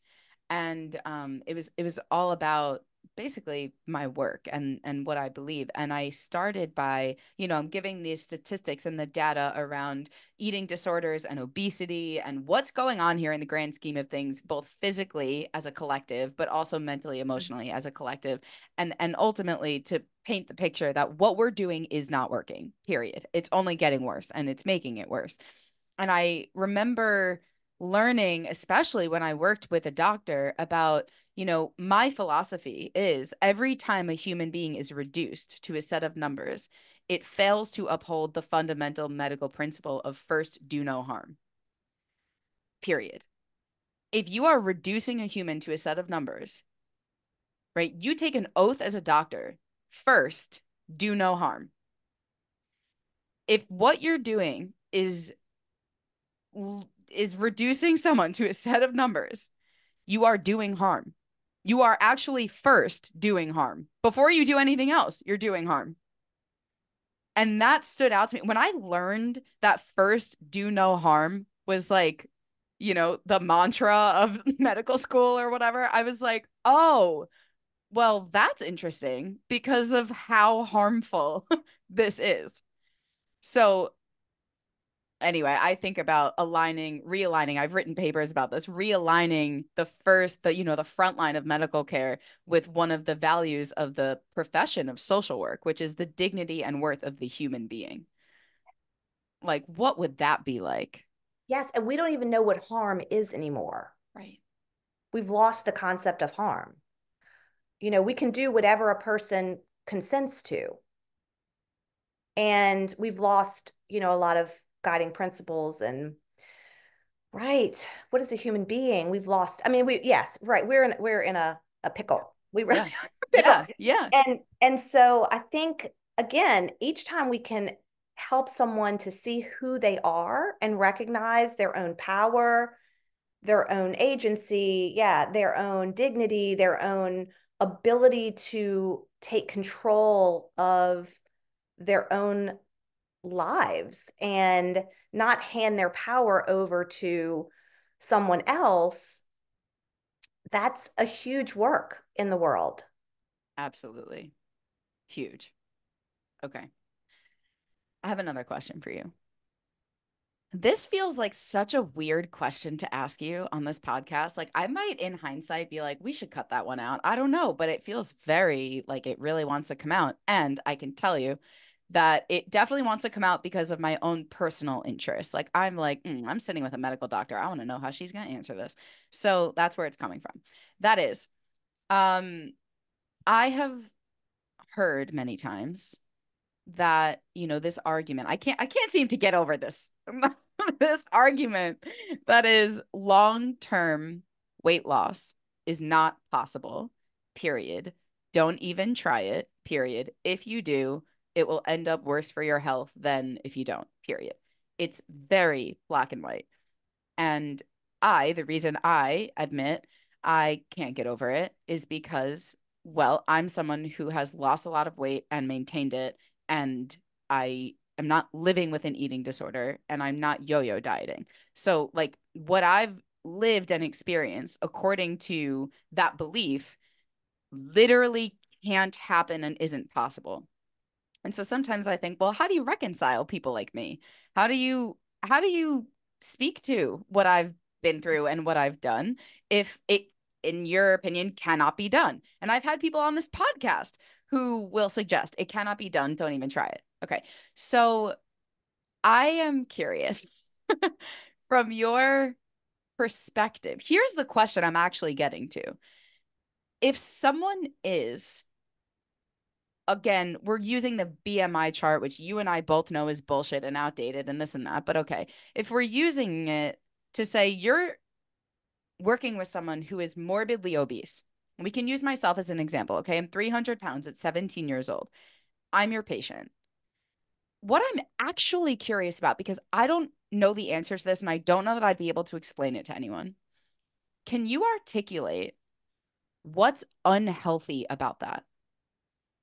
and um it was it was all about basically my work and and what I believe. And I started by you know I'm giving these statistics and the data around eating disorders and obesity and what's going on here in the grand scheme of things both physically as a collective but also mentally emotionally as a collective. And and ultimately to paint the picture that what we're doing is not working period. It's only getting worse and it's making it worse. And I remember learning, especially when I worked with a doctor, about, you know, my philosophy is every time a human being is reduced to a set of numbers, it fails to uphold the fundamental medical principle of first do no harm. Period. If you are reducing a human to a set of numbers, right, you take an oath as a doctor first, do no harm. If what you're doing is is reducing someone to a set of numbers, you are doing harm. You are actually first doing harm. Before you do anything else, you're doing harm. And that stood out to me when I learned that first do no harm was like, you know, the mantra of medical school or whatever. I was like, oh, well, that's interesting because of how harmful this is. So anyway, I think about aligning, realigning. I've written papers about this, realigning the first, the, you know, the front line of medical care with one of the values of the profession of social work, which is the dignity and worth of the human being. Like, what would that be like? Yes. And we don't even know what harm is anymore. Right. We've lost the concept of harm. You know, we can do whatever a person consents to. And we've lost, you know, a lot of guiding principles and right what is a human being? We've lost i mean we yes right we're in we're in a, a pickle. We really yeah. yeah. yeah. And and so i think again each time we can help someone to see who they are and recognize their own power, their own agency, yeah, their own dignity, their own ability to take control of their own lives and not hand their power over to someone else that's a huge work in the world absolutely huge okay i have another question for you this feels like such a weird question to ask you on this podcast. Like, I might, in hindsight, be like, we should cut that one out. I don't know, but it feels very like it really wants to come out. And I can tell you that it definitely wants to come out because of my own personal interest. Like, I'm like, mm, I'm sitting with a medical doctor. I want to know how she's going to answer this. So that's where it's coming from. That is, um, I have heard many times that you know this argument i can't i can't seem to get over this this argument that is long term weight loss is not possible period don't even try it period if you do it will end up worse for your health than if you don't period it's very black and white and i the reason i admit i can't get over it is because well i'm someone who has lost a lot of weight and maintained it and I am not living with an eating disorder and I'm not yo yo dieting. So, like, what I've lived and experienced according to that belief literally can't happen and isn't possible. And so sometimes I think, well, how do you reconcile people like me? How do you how do you speak to what I've been through and what I've done if it in your opinion cannot be done? And I've had people on this podcast who will suggest it cannot be done. Don't even try it. Okay. So I am curious from your perspective. Here's the question I'm actually getting to. If someone is, again, we're using the BMI chart, which you and I both know is bullshit and outdated and this and that, but okay. If we're using it to say you're working with someone who is morbidly obese, we can use myself as an example. Okay. I'm 300 pounds at 17 years old. I'm your patient. What I'm actually curious about, because I don't know the answers to this and I don't know that I'd be able to explain it to anyone. Can you articulate what's unhealthy about that?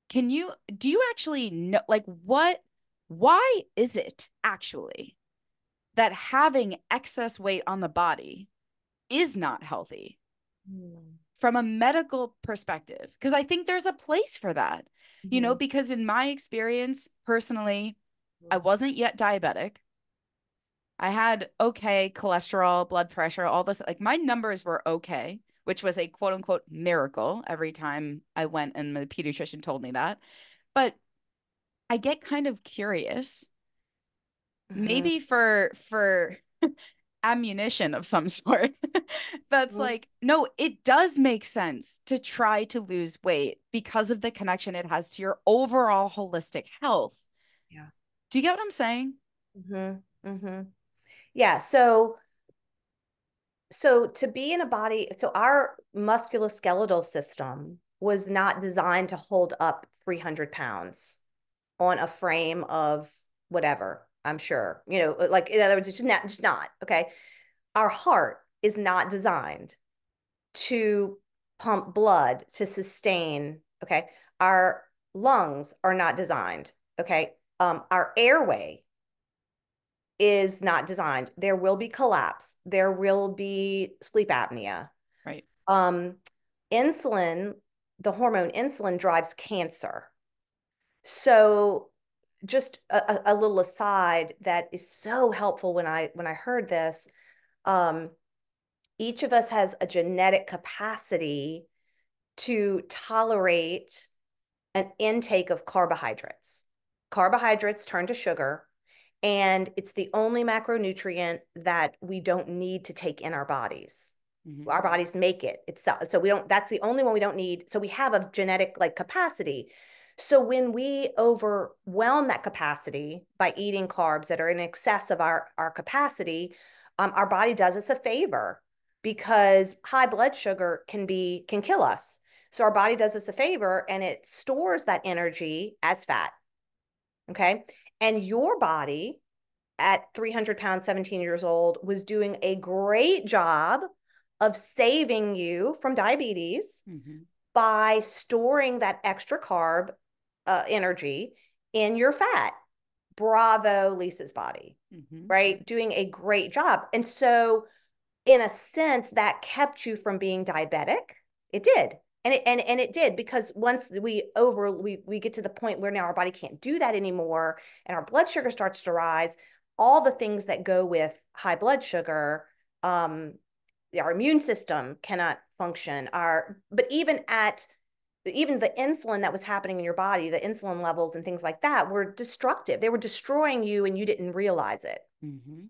Can you, do you actually know, like, what, why is it actually that having excess weight on the body is not healthy? Mm from a medical perspective because i think there's a place for that mm-hmm. you know mm-hmm. because in my experience personally i wasn't yet diabetic i had okay cholesterol blood pressure all this like my numbers were okay which was a quote unquote miracle every time i went and the pediatrician told me that but i get kind of curious mm-hmm. maybe for for ammunition of some sort that's mm-hmm. like no it does make sense to try to lose weight because of the connection it has to your overall holistic health yeah do you get what i'm saying mm-hmm. Mm-hmm. yeah so so to be in a body so our musculoskeletal system was not designed to hold up 300 pounds on a frame of whatever I'm sure. You know, like in other words, it's just not, just not okay. Our heart is not designed to pump blood to sustain. Okay, our lungs are not designed. Okay, um, our airway is not designed. There will be collapse. There will be sleep apnea. Right. Um, insulin, the hormone insulin drives cancer. So just a, a, little aside that is so helpful when I when I heard this. Um, each of us has a genetic capacity to tolerate an intake of carbohydrates. Carbohydrates turn to sugar, and it's the only macronutrient that we don't need to take in our bodies. Mm-hmm. Our bodies make it itself. So we don't, that's the only one we don't need. So we have a genetic like capacity. So when we overwhelm that capacity by eating carbs that are in excess of our, our capacity, um, our body does us a favor because high blood sugar can be can kill us. So our body does us a favor and it stores that energy as fat. Okay. And your body at 300 pounds, 17 years old, was doing a great job of saving you from diabetes mm-hmm. by storing that extra carb uh, energy in your fat. Bravo, Lisa's body, mm-hmm. right? Doing a great job. And so, in a sense, that kept you from being diabetic. It did. And it, and, and it did because once we over we, we get to the point where now our body can't do that anymore and our blood sugar starts to rise all the things that go with high blood sugar um, our immune system cannot function. Our but even at even the insulin that was happening in your body the insulin levels and things like that were destructive. They were destroying you and you didn't realize it. Mm-hmm.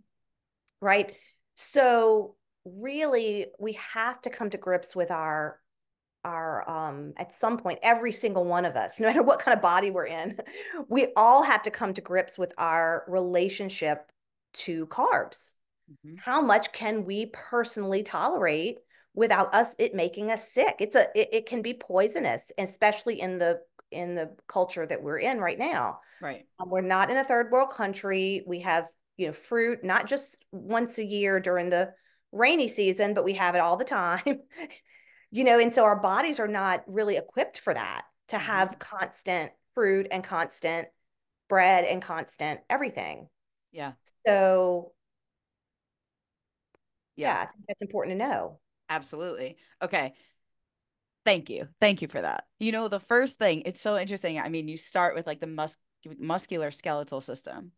right? So really we have to come to grips with our our um at some point every single one of us no matter what kind of body we're in we all have to come to grips with our relationship to carbs. Mm-hmm. how much can we personally tolerate without us it making us sick? It's a it, it can be poisonous especially in the in the culture that we're in right now. Right. Um, we're not in a third world country. We have you know fruit not just once a year during the rainy season but we have it all the time you know and so our bodies are not really equipped for that to mm-hmm. have mm-hmm. constant fruit and constant bread and constant everything. Yeah. So yeah, yeah I think that's important to know. Absolutely. Okay. Thank you. Thank you for that. You know the first thing it's so interesting i mean you start with like the mus- muscular skeletal system.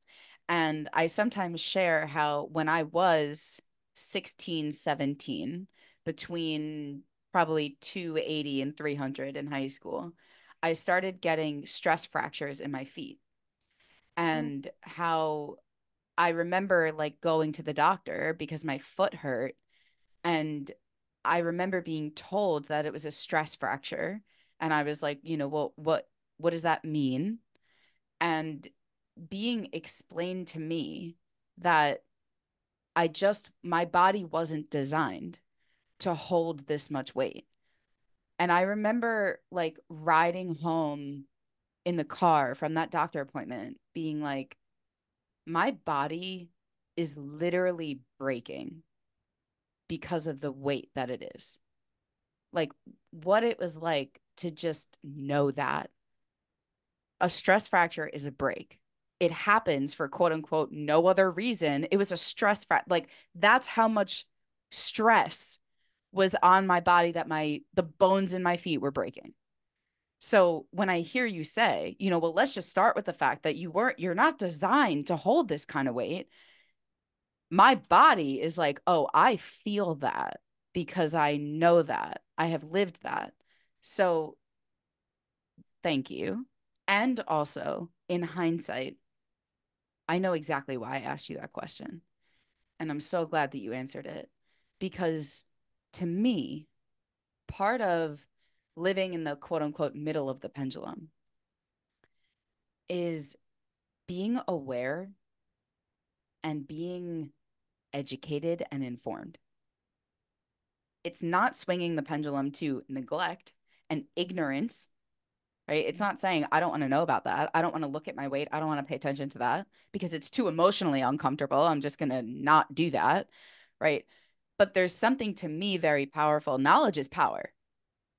And i sometimes share how when i was 16 17 between probably 280 and 300 in high school, I started getting stress fractures in my feet. Mm. And mm. how I remember like going to the doctor because my foot hurt. And I remember being told that it was a stress fracture. And I was like, you know, well, what what does that mean? And being explained to me that I just my body wasn't designed to hold this much weight. And I remember like riding home in the car from that doctor appointment being like, my body is literally breaking because of the weight that it is. Like what it was like to just know that a stress fracture is a break. It happens for quote unquote no other reason. It was a stress fracture. Like that's how much stress was on my body that my the bones in my feet were breaking. So when I hear you say, you know, well, let's just start with the fact that you weren't, you're not designed to hold this kind of weight. My body is like, oh, I feel that because I know that I have lived that. So thank you. And also, in hindsight, I know exactly why I asked you that question. And I'm so glad that you answered it because to me, part of living in the quote unquote middle of the pendulum is being aware and being educated and informed. It's not swinging the pendulum to neglect and ignorance, right? It's not saying, I don't want to know about that. I don't want to look at my weight. I don't want to pay attention to that because it's too emotionally uncomfortable. I'm just going to not do that, right? But there's something to me very powerful. Knowledge is power.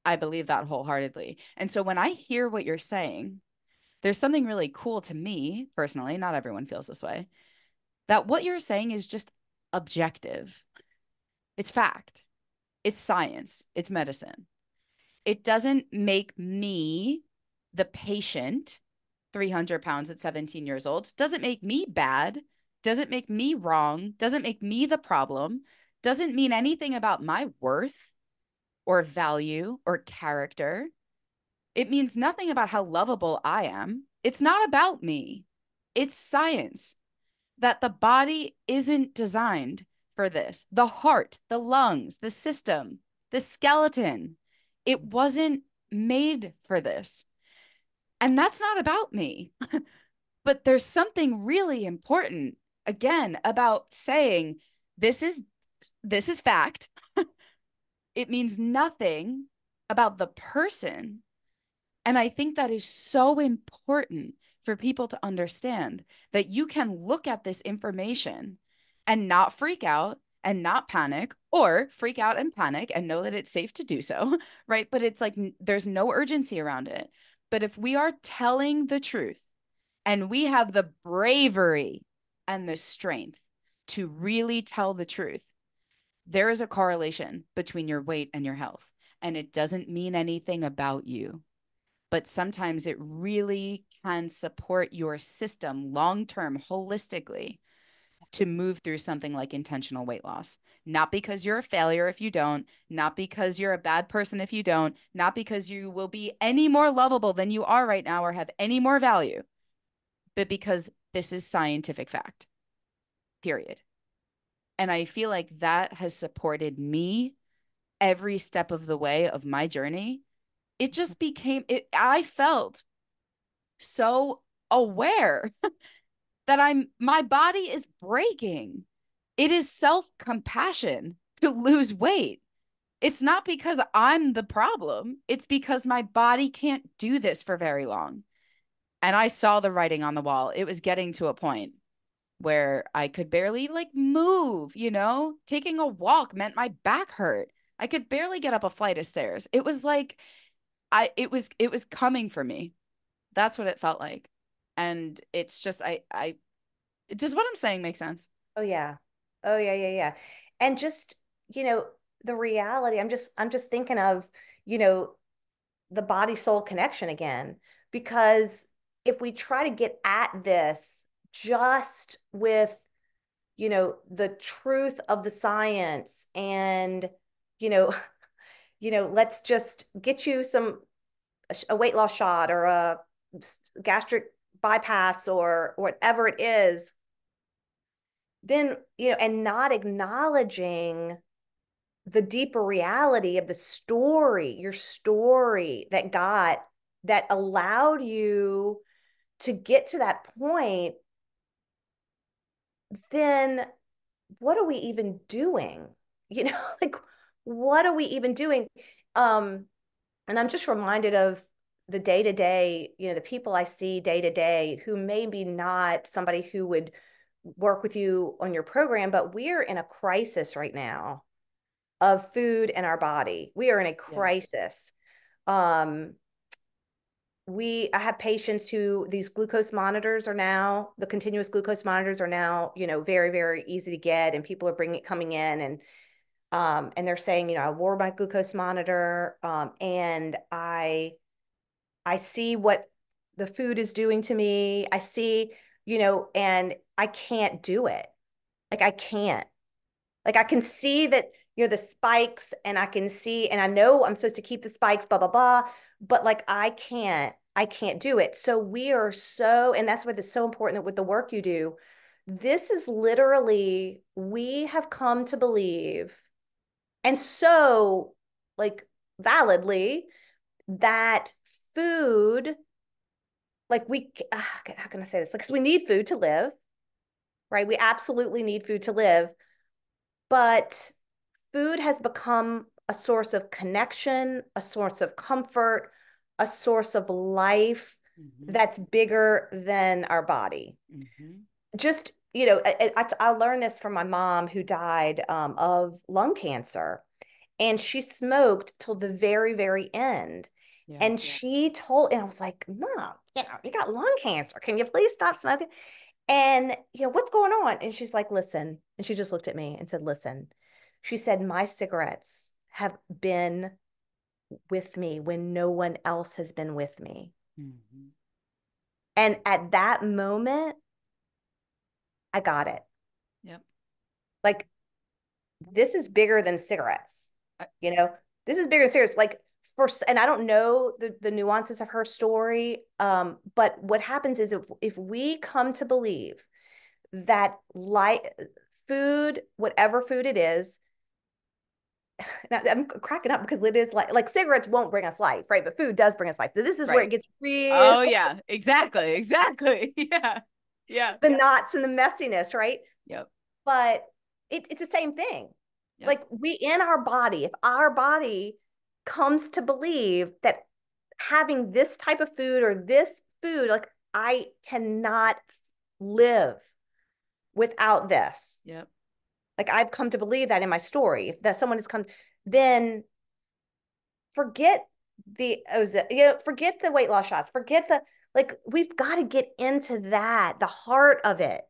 I believe that wholeheartedly. And so when I hear what you're saying, there's something really cool to me personally. Not everyone feels this way. That what you're saying is just objective. It's fact. It's science. It's medicine. It doesn't make me the patient 300 pounds at 17 years old. Doesn't make me bad. Doesn't make me wrong. Doesn't make me the problem doesn't mean anything about my worth or value or character. It means nothing about how lovable I am. It's not about me. It's science that the body isn't designed for this. The heart, the lungs, the system, the skeleton, it wasn't made for this. And that's not about me. but there's something really important, again, about saying this is this is fact. it means nothing about the person. And I think that is so important for people to understand that you can look at this information and not freak out and not panic or freak out and panic and know that it's safe to do so, right? But it's like there's no urgency around it. But if we are telling the truth and we have the bravery and the strength to really tell the truth, there is a correlation between your weight and your health. And it doesn't mean anything about you. But sometimes it really can support your system long term, holistically, to move through something like intentional weight loss. Not because you're a failure if you don't, not because you're a bad person if you don't, not because you will be any more lovable than you are right now or have any more value, but because this is scientific fact. Period. And I feel like that has supported me every step of the way of my journey. It just became it I felt so aware that I'm my body is breaking. It is self-compassion to lose weight. It's not because I'm the problem. It's because my body can't do this for very long. And I saw the writing on the wall. It was getting to a point where I could barely like move, you know? Taking a walk meant my back hurt. I could barely get up a flight of stairs. It was like I it was it was coming for me. That's what it felt like and it's just i i does what i'm saying make sense oh yeah oh yeah yeah yeah and just you know the reality i'm just i'm just thinking of you know the body soul connection again because if we try to get at this just with you know the truth of the science and you know you know let's just get you some a weight loss shot or a gastric bypass or whatever it is then you know and not acknowledging the deeper reality of the story your story that got that allowed you to get to that point then what are we even doing you know like what are we even doing um and i'm just reminded of the day to day, you know, the people I see day to day who maybe not somebody who would work with you on your program, but we're in a crisis right now of food and our body. We are in a crisis. Yeah. Um, we I have patients who these glucose monitors are now the continuous glucose monitors are now you know very very easy to get and people are bringing it coming in and um and they're saying you know I wore my glucose monitor um and I I see what the food is doing to me. I see, you know, and I can't do it. Like I can't. Like I can see that, you know, the spikes and I can see, and I know I'm supposed to keep the spikes, blah, blah, blah. But like I can't, I can't do it. So we are so, and that's why it's so important that with the work you do. This is literally, we have come to believe, and so like validly, that food, like we, uh, how can I say this? Like, because we need food to live, right? We absolutely need food to live. But food has become a source of connection, a source of comfort, a source of life mm-hmm. that's bigger than our body. Mm-hmm. Just, you know, I, I, I, learned this from my mom who died um, of lung cancer. And she smoked till the very, very end. Yeah, and yeah. she told, and I was like, Mom, you know, you got lung cancer. Can you please stop smoking? And, you know, what's going on? And she's like, Listen. And she just looked at me and said, Listen. She said, My cigarettes have been with me when no one else has been with me. Mm-hmm. And at that moment, I got it. Yep. Like, this is bigger than cigarettes. You know, this is bigger than cigarettes. Like, for and I don't know the, the nuances of her story. Um, but what happens is if if we come to believe that light food, whatever food it is, I'm cracking up because it is like like cigarettes won't bring us life, right? But food does bring us life. So this is right. where it gets real. Oh yeah, exactly, exactly. Yeah, yeah. The yeah. knots and the messiness, right? Yep. But it, it's the same thing. Yep. Like we in our body, if our body comes to believe that having this type of food or this food, like I cannot live without this. Yep. Like I've come to believe that in my story that someone has come, then forget the you know, forget the weight loss shots, forget the like we've got to get into that, the heart of it.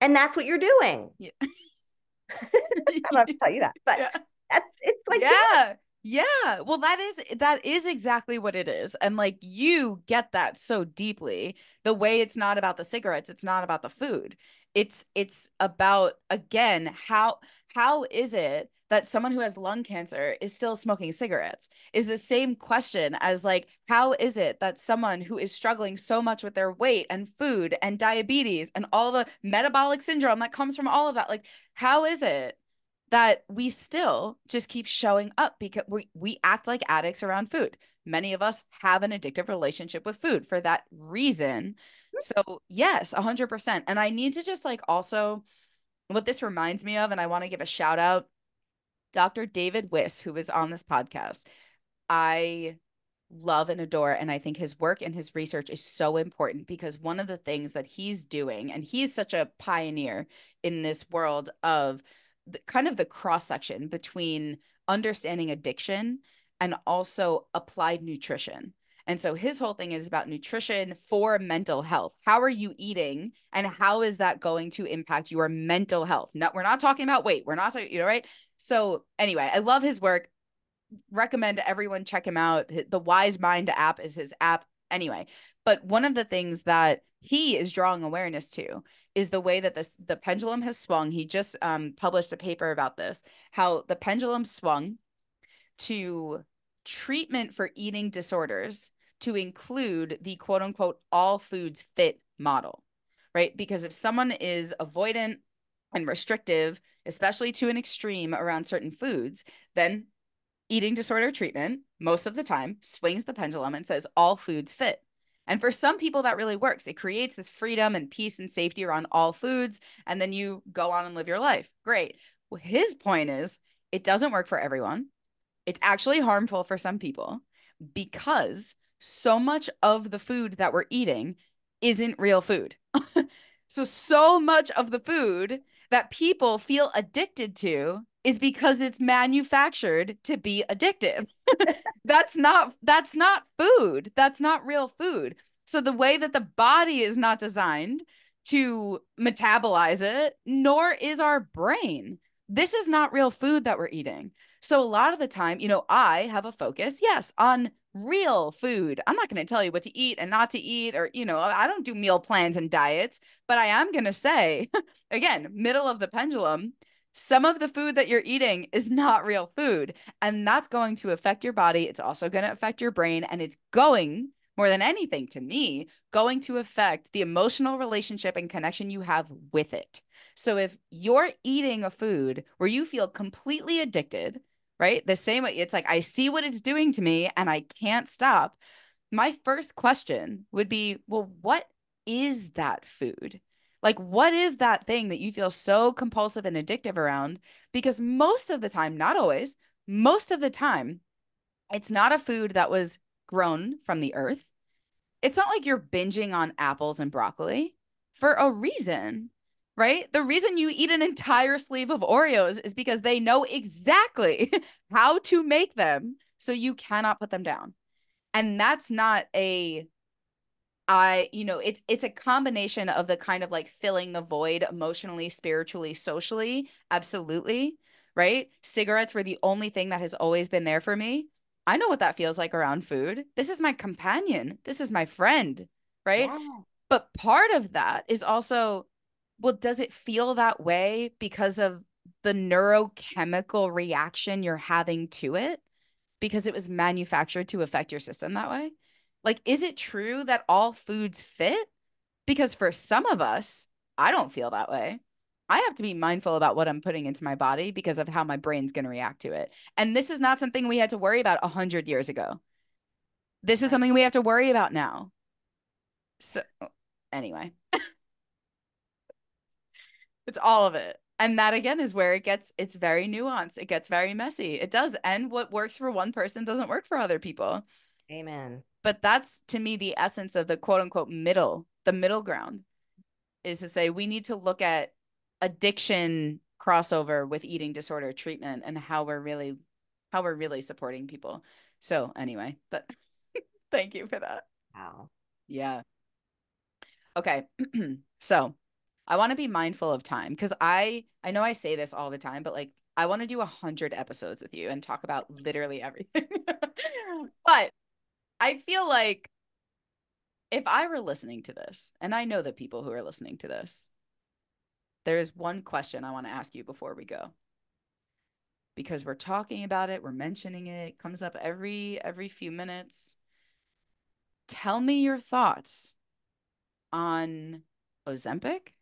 And that's what you're doing. Yeah. I don't have to tell you that, but Yeah. that's it's like yeah. Yeah. Well, that is that is exactly what it is. And like you get that so deeply. The way it's not about the cigarettes, it's not about the food. It's it's about again, how how is it that someone who has lung cancer is still smoking cigarettes? Is the same question as like how is it that someone who is struggling so much with their weight and food and diabetes and all the metabolic syndrome that comes from all of that like how is it that we still just keep showing up because we, we act like addicts around food. Many of us have an addictive relationship with food for that reason. Hmm. So, yes, 100%. And I need to just like also, what this reminds me of, and I want to give a shout out Dr. David Wiss, who was on this podcast. I love and adore. And I think his work and his research is so important because one of the things that he's doing, and he's such a pioneer in this world of the, kind of the cross section between understanding addiction and also applied nutrition. And so his whole thing is about nutrition for mental health. How are you eating and how is that going to impact your mental health? No, we're not talking about weight. We're not, you know, right? So anyway, I love his work. Recommend everyone check him out. The Wise Mind app is his app. Anyway, but one of the things that he is drawing awareness to is the way that this the pendulum has swung. He just um, published a paper about this, how the pendulum swung to treatment for eating disorders to include the quote unquote all foods fit model, right? Because if someone is avoidant and restrictive, especially to an extreme around certain foods, then eating disorder treatment, most of the time, swings the pendulum and says all foods fit. And for some people, that really works. It creates this freedom and peace and safety around all foods. And then you go on and live your life. Great. Well, his point is it doesn't work for everyone. It's actually harmful for some people because so much of the food that we're eating isn't real food. so, so much of the food that people feel addicted to is because it's manufactured to be addictive. that's not that's not food. That's not real food. So the way that the body is not designed to metabolize it, nor is our brain. This is not real food that we're eating. So a lot of the time, you know, I have a focus, yes, on real food. I'm not going to tell you what to eat and not to eat, or, you know, I don't do meal plans and diets, but I am going to say, again, middle of the pendulum, some of the food that you're eating is not real food. And that's going to affect your body. It's also going to affect your brain. And it's going, more than anything to me, going to affect the emotional relationship and connection you have with it. So if you're eating a food where you feel completely addicted, right? The same way it's like, I see what it's doing to me and I can't stop. My first question would be, well, what is that food? Like, what is that thing that you feel so compulsive and addictive around? Because most of the time, not always, most of the time, it's not a food that was grown from the earth. It's not like you're binging on apples and broccoli for a reason, right? The reason you eat an entire sleeve of Oreos is because they know exactly how to make them so you cannot put them down. And that's not a I, you know, it's it's a combination of the kind of like filling the void emotionally, spiritually, socially. Absolutely. Right? Cigarettes were the only thing that has always been there for me. I know what that feels like around food. This is my companion. This is my friend, right? Yeah. But part of that is also well, does it feel that way because of the neurochemical reaction you're having to it? Because it was manufactured to affect your system that way? Like, is it true that all foods fit? Because for some of us, I don't feel that way. I have to be mindful about what I'm putting into my body because of how my brain's going to react to it. And this is not something we had to worry about 100 years ago. This is something we have to worry about now. So, anyway, it's all of it. And that again is where it gets, it's very nuanced. It gets very messy. It does. And what works for one person doesn't work for other people. Amen. But that's to me the essence of the quote unquote middle, the middle ground is to say we need to look at addiction crossover with eating disorder treatment and how we're really how we're really supporting people. So anyway, but thank you for that. Wow. Yeah. Okay. so I want to be mindful of time because I I know I say this all the time, but like I want to do a hundred episodes with you and talk about literally everything. but I feel like if I were listening to this, and I know the people who are listening to this, there is one question I want to ask you before we go. Because we're talking about it, we're mentioning it, it comes up every every few minutes. Tell me your thoughts on Ozempic,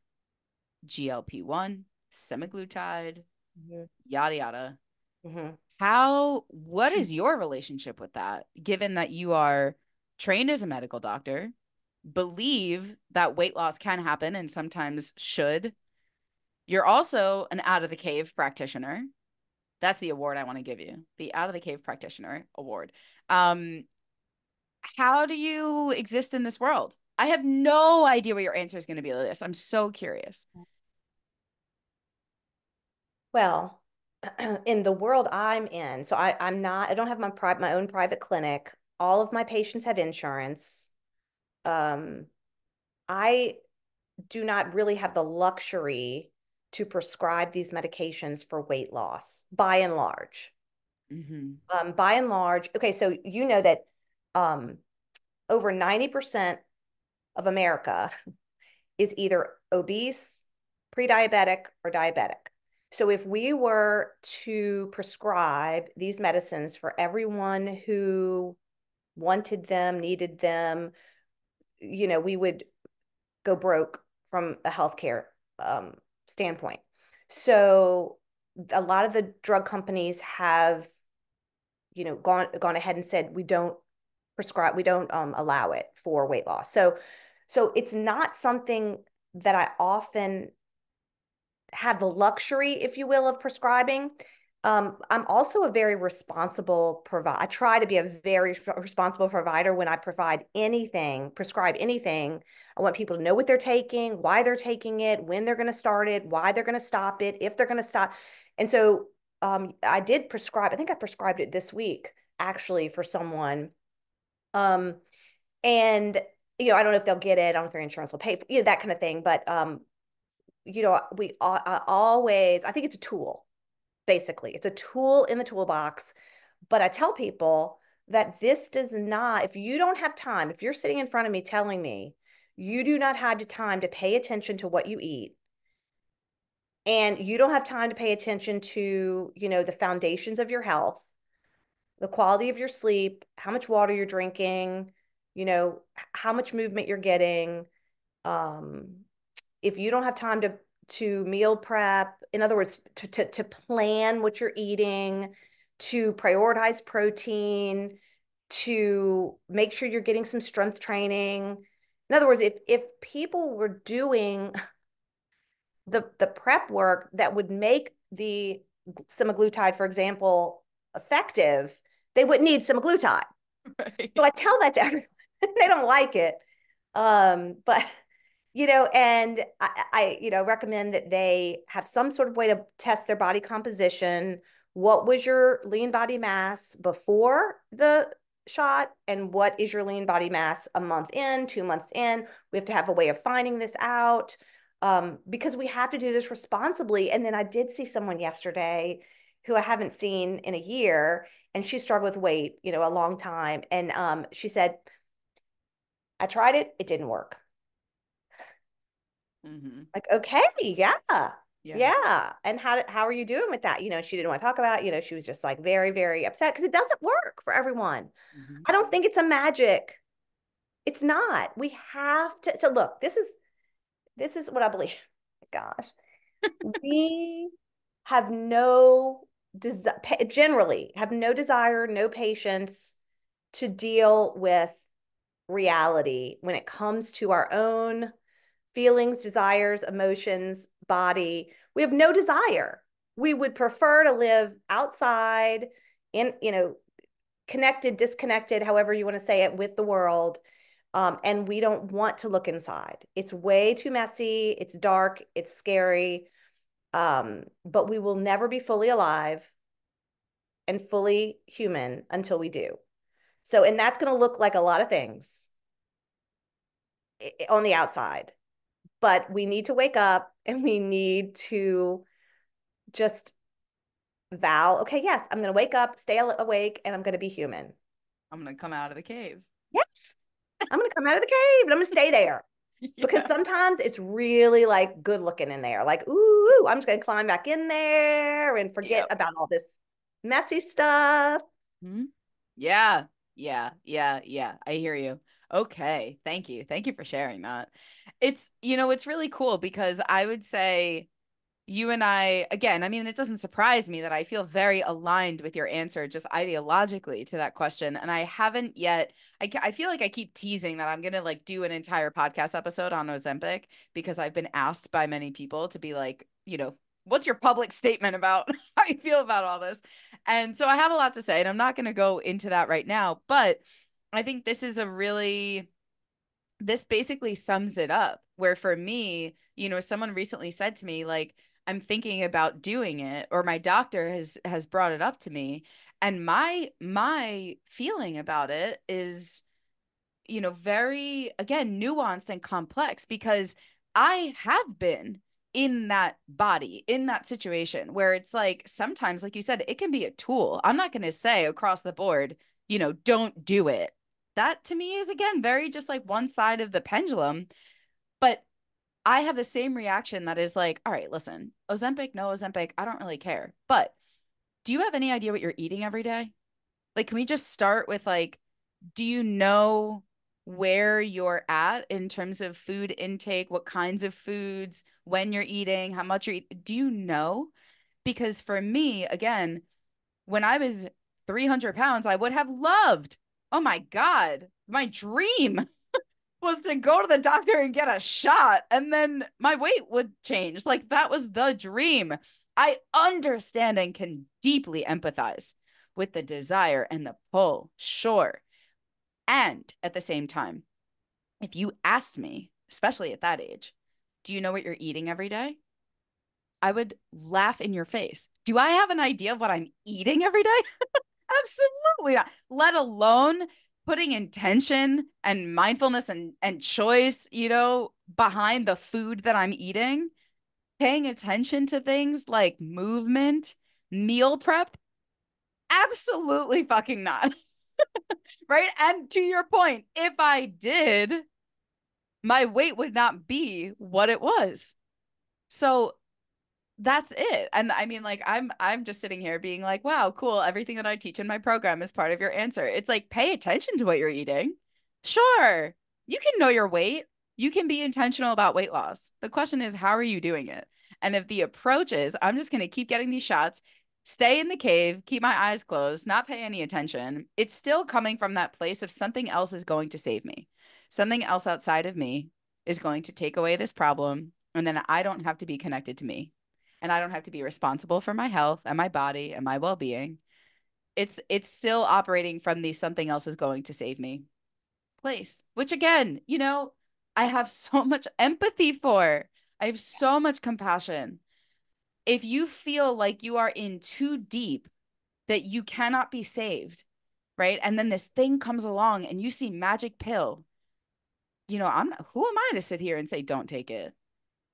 GLP-1, semaglutide, mm-hmm. yada yada. Mm-hmm. How what is your relationship with that given that you are trained as a medical doctor, believe that weight loss can happen and sometimes should. You're also an out of the cave practitioner. That's the award I want to give you. The out of the cave practitioner award. Um how do you exist in this world? I have no idea what your answer is going to be to this. I'm so curious. Well, in the world I'm in, so I, I'm not, I don't have my private, my own private clinic. All of my patients have insurance. Um, I do not really have the luxury to prescribe these medications for weight loss by and large. Mm-hmm. Um, by and large, okay, so you know that um, over 90% of America is either obese, pre diabetic, or diabetic. So if we were to prescribe these medicines for everyone who wanted them, needed them, you know, we would go broke from a healthcare um, standpoint. So a lot of the drug companies have, you know, gone gone ahead and said we don't prescribe, we don't um, allow it for weight loss. So, so it's not something that I often have the luxury, if you will, of prescribing. Um, I'm also a very responsible provider. I try to be a very responsible provider when I provide anything, prescribe anything. I want people to know what they're taking, why they're taking it, when they're going to start it, why they're going to stop it, if they're going to stop. And so um, I did prescribe, I think I prescribed it this week actually for someone. Um, and, you know, I don't know if they'll get it. I don't know if their insurance will pay for you know, that kind of thing. But um, you know, we uh, always, I think it's a tool, basically. It's a tool in the toolbox. But I tell people that this does not, if you don't have time, if you're sitting in front of me telling me you do not have the time to pay attention to what you eat, and you don't have time to pay attention to, you know, the foundations of your health, the quality of your sleep, how much water you're drinking, you know, how much movement you're getting, um, if you don't have time to to meal prep, in other words, to, to, to plan what you're eating, to prioritize protein, to make sure you're getting some strength training. In other words, if if people were doing the the prep work that would make the semaglutide, for example, effective, they wouldn't need semaglutide. Right. So I tell that to everyone. they don't like it. Um, but you know, and I, I, you know, recommend that they have some sort of way to test their body composition. What was your lean body mass before the shot? And what is your lean body mass a month in, two months in? We have to have a way of finding this out um, because we have to do this responsibly. And then I did see someone yesterday who I haven't seen in a year, and she struggled with weight, you know, a long time. And um, she said, I tried it, it didn't work. Mm-hmm. Like, okay, yeah, yeah, yeah. And how how are you doing with that? You know, she didn't want to talk about. You know, she was just like very very upset because it doesn't work for everyone. Mm-hmm. I don't think it's a magic. It's not. We have to. So look, this is this is what I believe. Gosh, we have no desire. Generally, have no desire, no patience to deal with reality when it comes to our own feelings, desires, emotions, body. We have no desire. We would prefer to live outside in, you know, connected, disconnected, however you want to say it, with the world. Um, and we don't want to look inside. It's way too messy. It's dark. It's scary. Um, but we will never be fully alive and fully human until we do. So, and that's going to look like a lot of things on the outside. But we need to wake up and we need to just vow, okay, yes, I'm going to wake up, stay awake, and I'm going to be human. I'm going to come out of the cave. Yes. I'm going to come out of the cave and I'm going to stay there. yeah. Because sometimes it's really like good looking in there. Like, ooh, I'm just going to climb back in there and forget yep. about all this messy stuff. Mm-hmm. Yeah. Yeah. Yeah. Yeah. I hear you. Okay. Thank you. Thank you for sharing that. It's, you know, it's really cool because I would say, you and I, again, I mean, it doesn't surprise me that I feel very aligned with your answer just ideologically to that question. And I haven't yet, I, I feel like I keep teasing that I'm going to like do an entire podcast episode on Ozempic because I've been asked by many people to be like, you know, what's your public statement about how you feel about all this? And so I have a lot to say, and I'm not going to go into that right now. But I think this is a really, this basically sums it up. Where for me, you know, someone recently said to me, like, I'm thinking about doing it or my doctor has has brought it up to me and my my feeling about it is you know very again nuanced and complex because I have been in that body in that situation where it's like sometimes like you said it can be a tool. I'm not going to say across the board, you know, don't do it. That to me is again very just like one side of the pendulum. But I have the same reaction that is like, all right, listen, Ozempic, no Ozempic, I don't really care. But do you have any idea what you're eating every day? Like, can we just start with like, do you know where you're at in terms of food intake, what kinds of foods, when you're eating, how much you're eating? Do you know? Because for me, again, when I was 300 pounds, I would have loved, oh my God, my dream was to go to the doctor and get a shot and then my weight would change. Like that was the dream. I understand and can deeply empathize with the desire and the pull, sure. And at the same time, if you asked me, especially at that age, do you know what you're eating every day? I would laugh in your face. Do I have an idea of what I'm eating every day? Absolutely not. Let alone putting intention and mindfulness and and choice, you know, behind the food that I'm eating, paying attention to things like movement, meal prep, absolutely fucking not. right? And to your point, if I did, my weight would not be what it was. So that's it and i mean like i'm i'm just sitting here being like wow cool everything that i teach in my program is part of your answer. It's like pay attention to what you're eating. Sure you can know your weight you can be intentional about weight loss. The question is how are you doing it? And if the approach is i'm just going to keep getting these shots stay in the cave keep my eyes closed not pay any attention it's still coming from that place of something else is going to save me. Something else outside of me is going to take away this problem and then i don't have to be connected to me and I don't have to be responsible for my health and my body and my well-being. It's it's still operating from the something else is going to save me place, which again, you know, I have so much empathy for. I have so much compassion. If you feel like you are in too deep that you cannot be saved, right? And then this thing comes along and you see magic pill. You know, I'm who am I to sit here and say don't take it?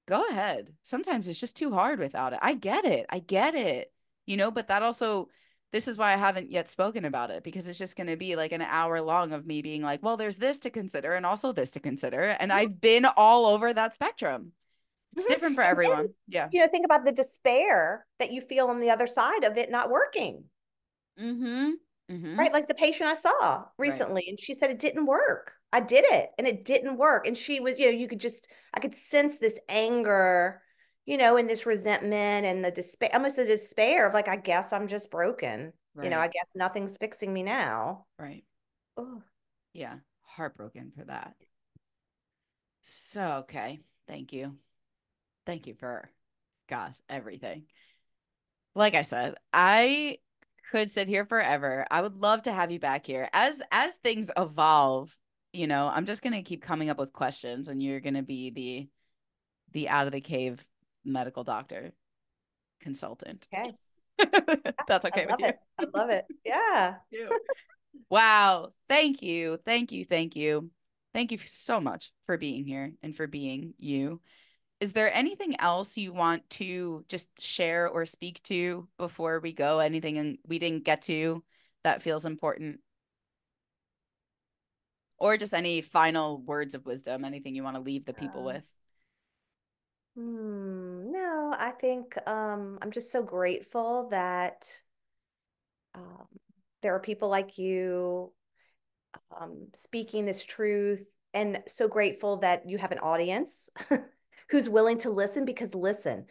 Go ahead. Sometimes it's just too hard without it. I get it. I get it. You know, but that also this is why I haven't yet spoken about it because it's just going to be like an hour long of me being like, well, there's this to consider and also this to consider. And mm-hmm. I've been all over that spectrum. It's mm-hmm. different for everyone. yeah. You know, think about the despair that you feel on the other side of it not working. Mm-hmm. Mm-hmm. Right. Like the patient I saw recently, right. and she said it didn't work. I did it and it didn't work. And she was, you know, you could just, I could sense this anger, you know, and this resentment and the despair, almost a despair of like, I guess I'm just broken. Right. You know, I guess nothing's fixing me now. Right. Oh. Yeah. Heartbroken for that. So, okay. Thank you. Thank you for, gosh, everything. Like I said, I could sit here forever. I would love to have you back here. As as things evolve, you know, I'm just gonna keep coming up with questions and you're gonna be the the out of the cave medical doctor consultant. Okay. That's okay with you. it. I love it. Yeah. Wow. Thank you. Thank you. Thank you. Thank you so much for being here and for being you. Is there anything else you want to just share or speak to before we go? Anything we didn't get to that feels important? Or just any final words of wisdom, anything you want to leave the people Um, with? Hmm, no, I think um, I'm just so grateful that um, there are people like you um, speaking this truth, and so grateful that you have an audience who's willing to listen because listen,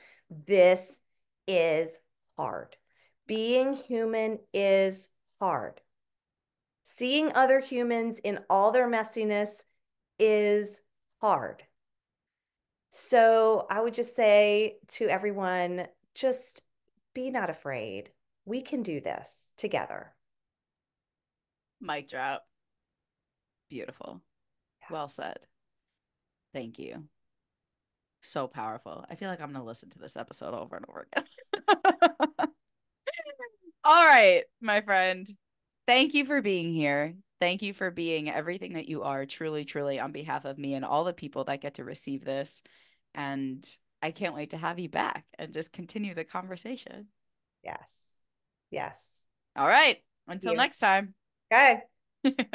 this is hard. Being human is hard. Seeing other humans in all their messiness is hard. So I would just say to everyone, just be not afraid. We can do this together. Mic drop. Beautiful. Yeah. Well said. Thank you. So powerful. I feel like I'm going to listen to this episode over and over again. All right, my friend. Thank you for being here. Thank you for being everything that you are, truly, truly, on behalf of me and all the people that get to receive this. And I can't wait to have you back and just continue the conversation. Yes. Yes. All right. Until next time. Okay.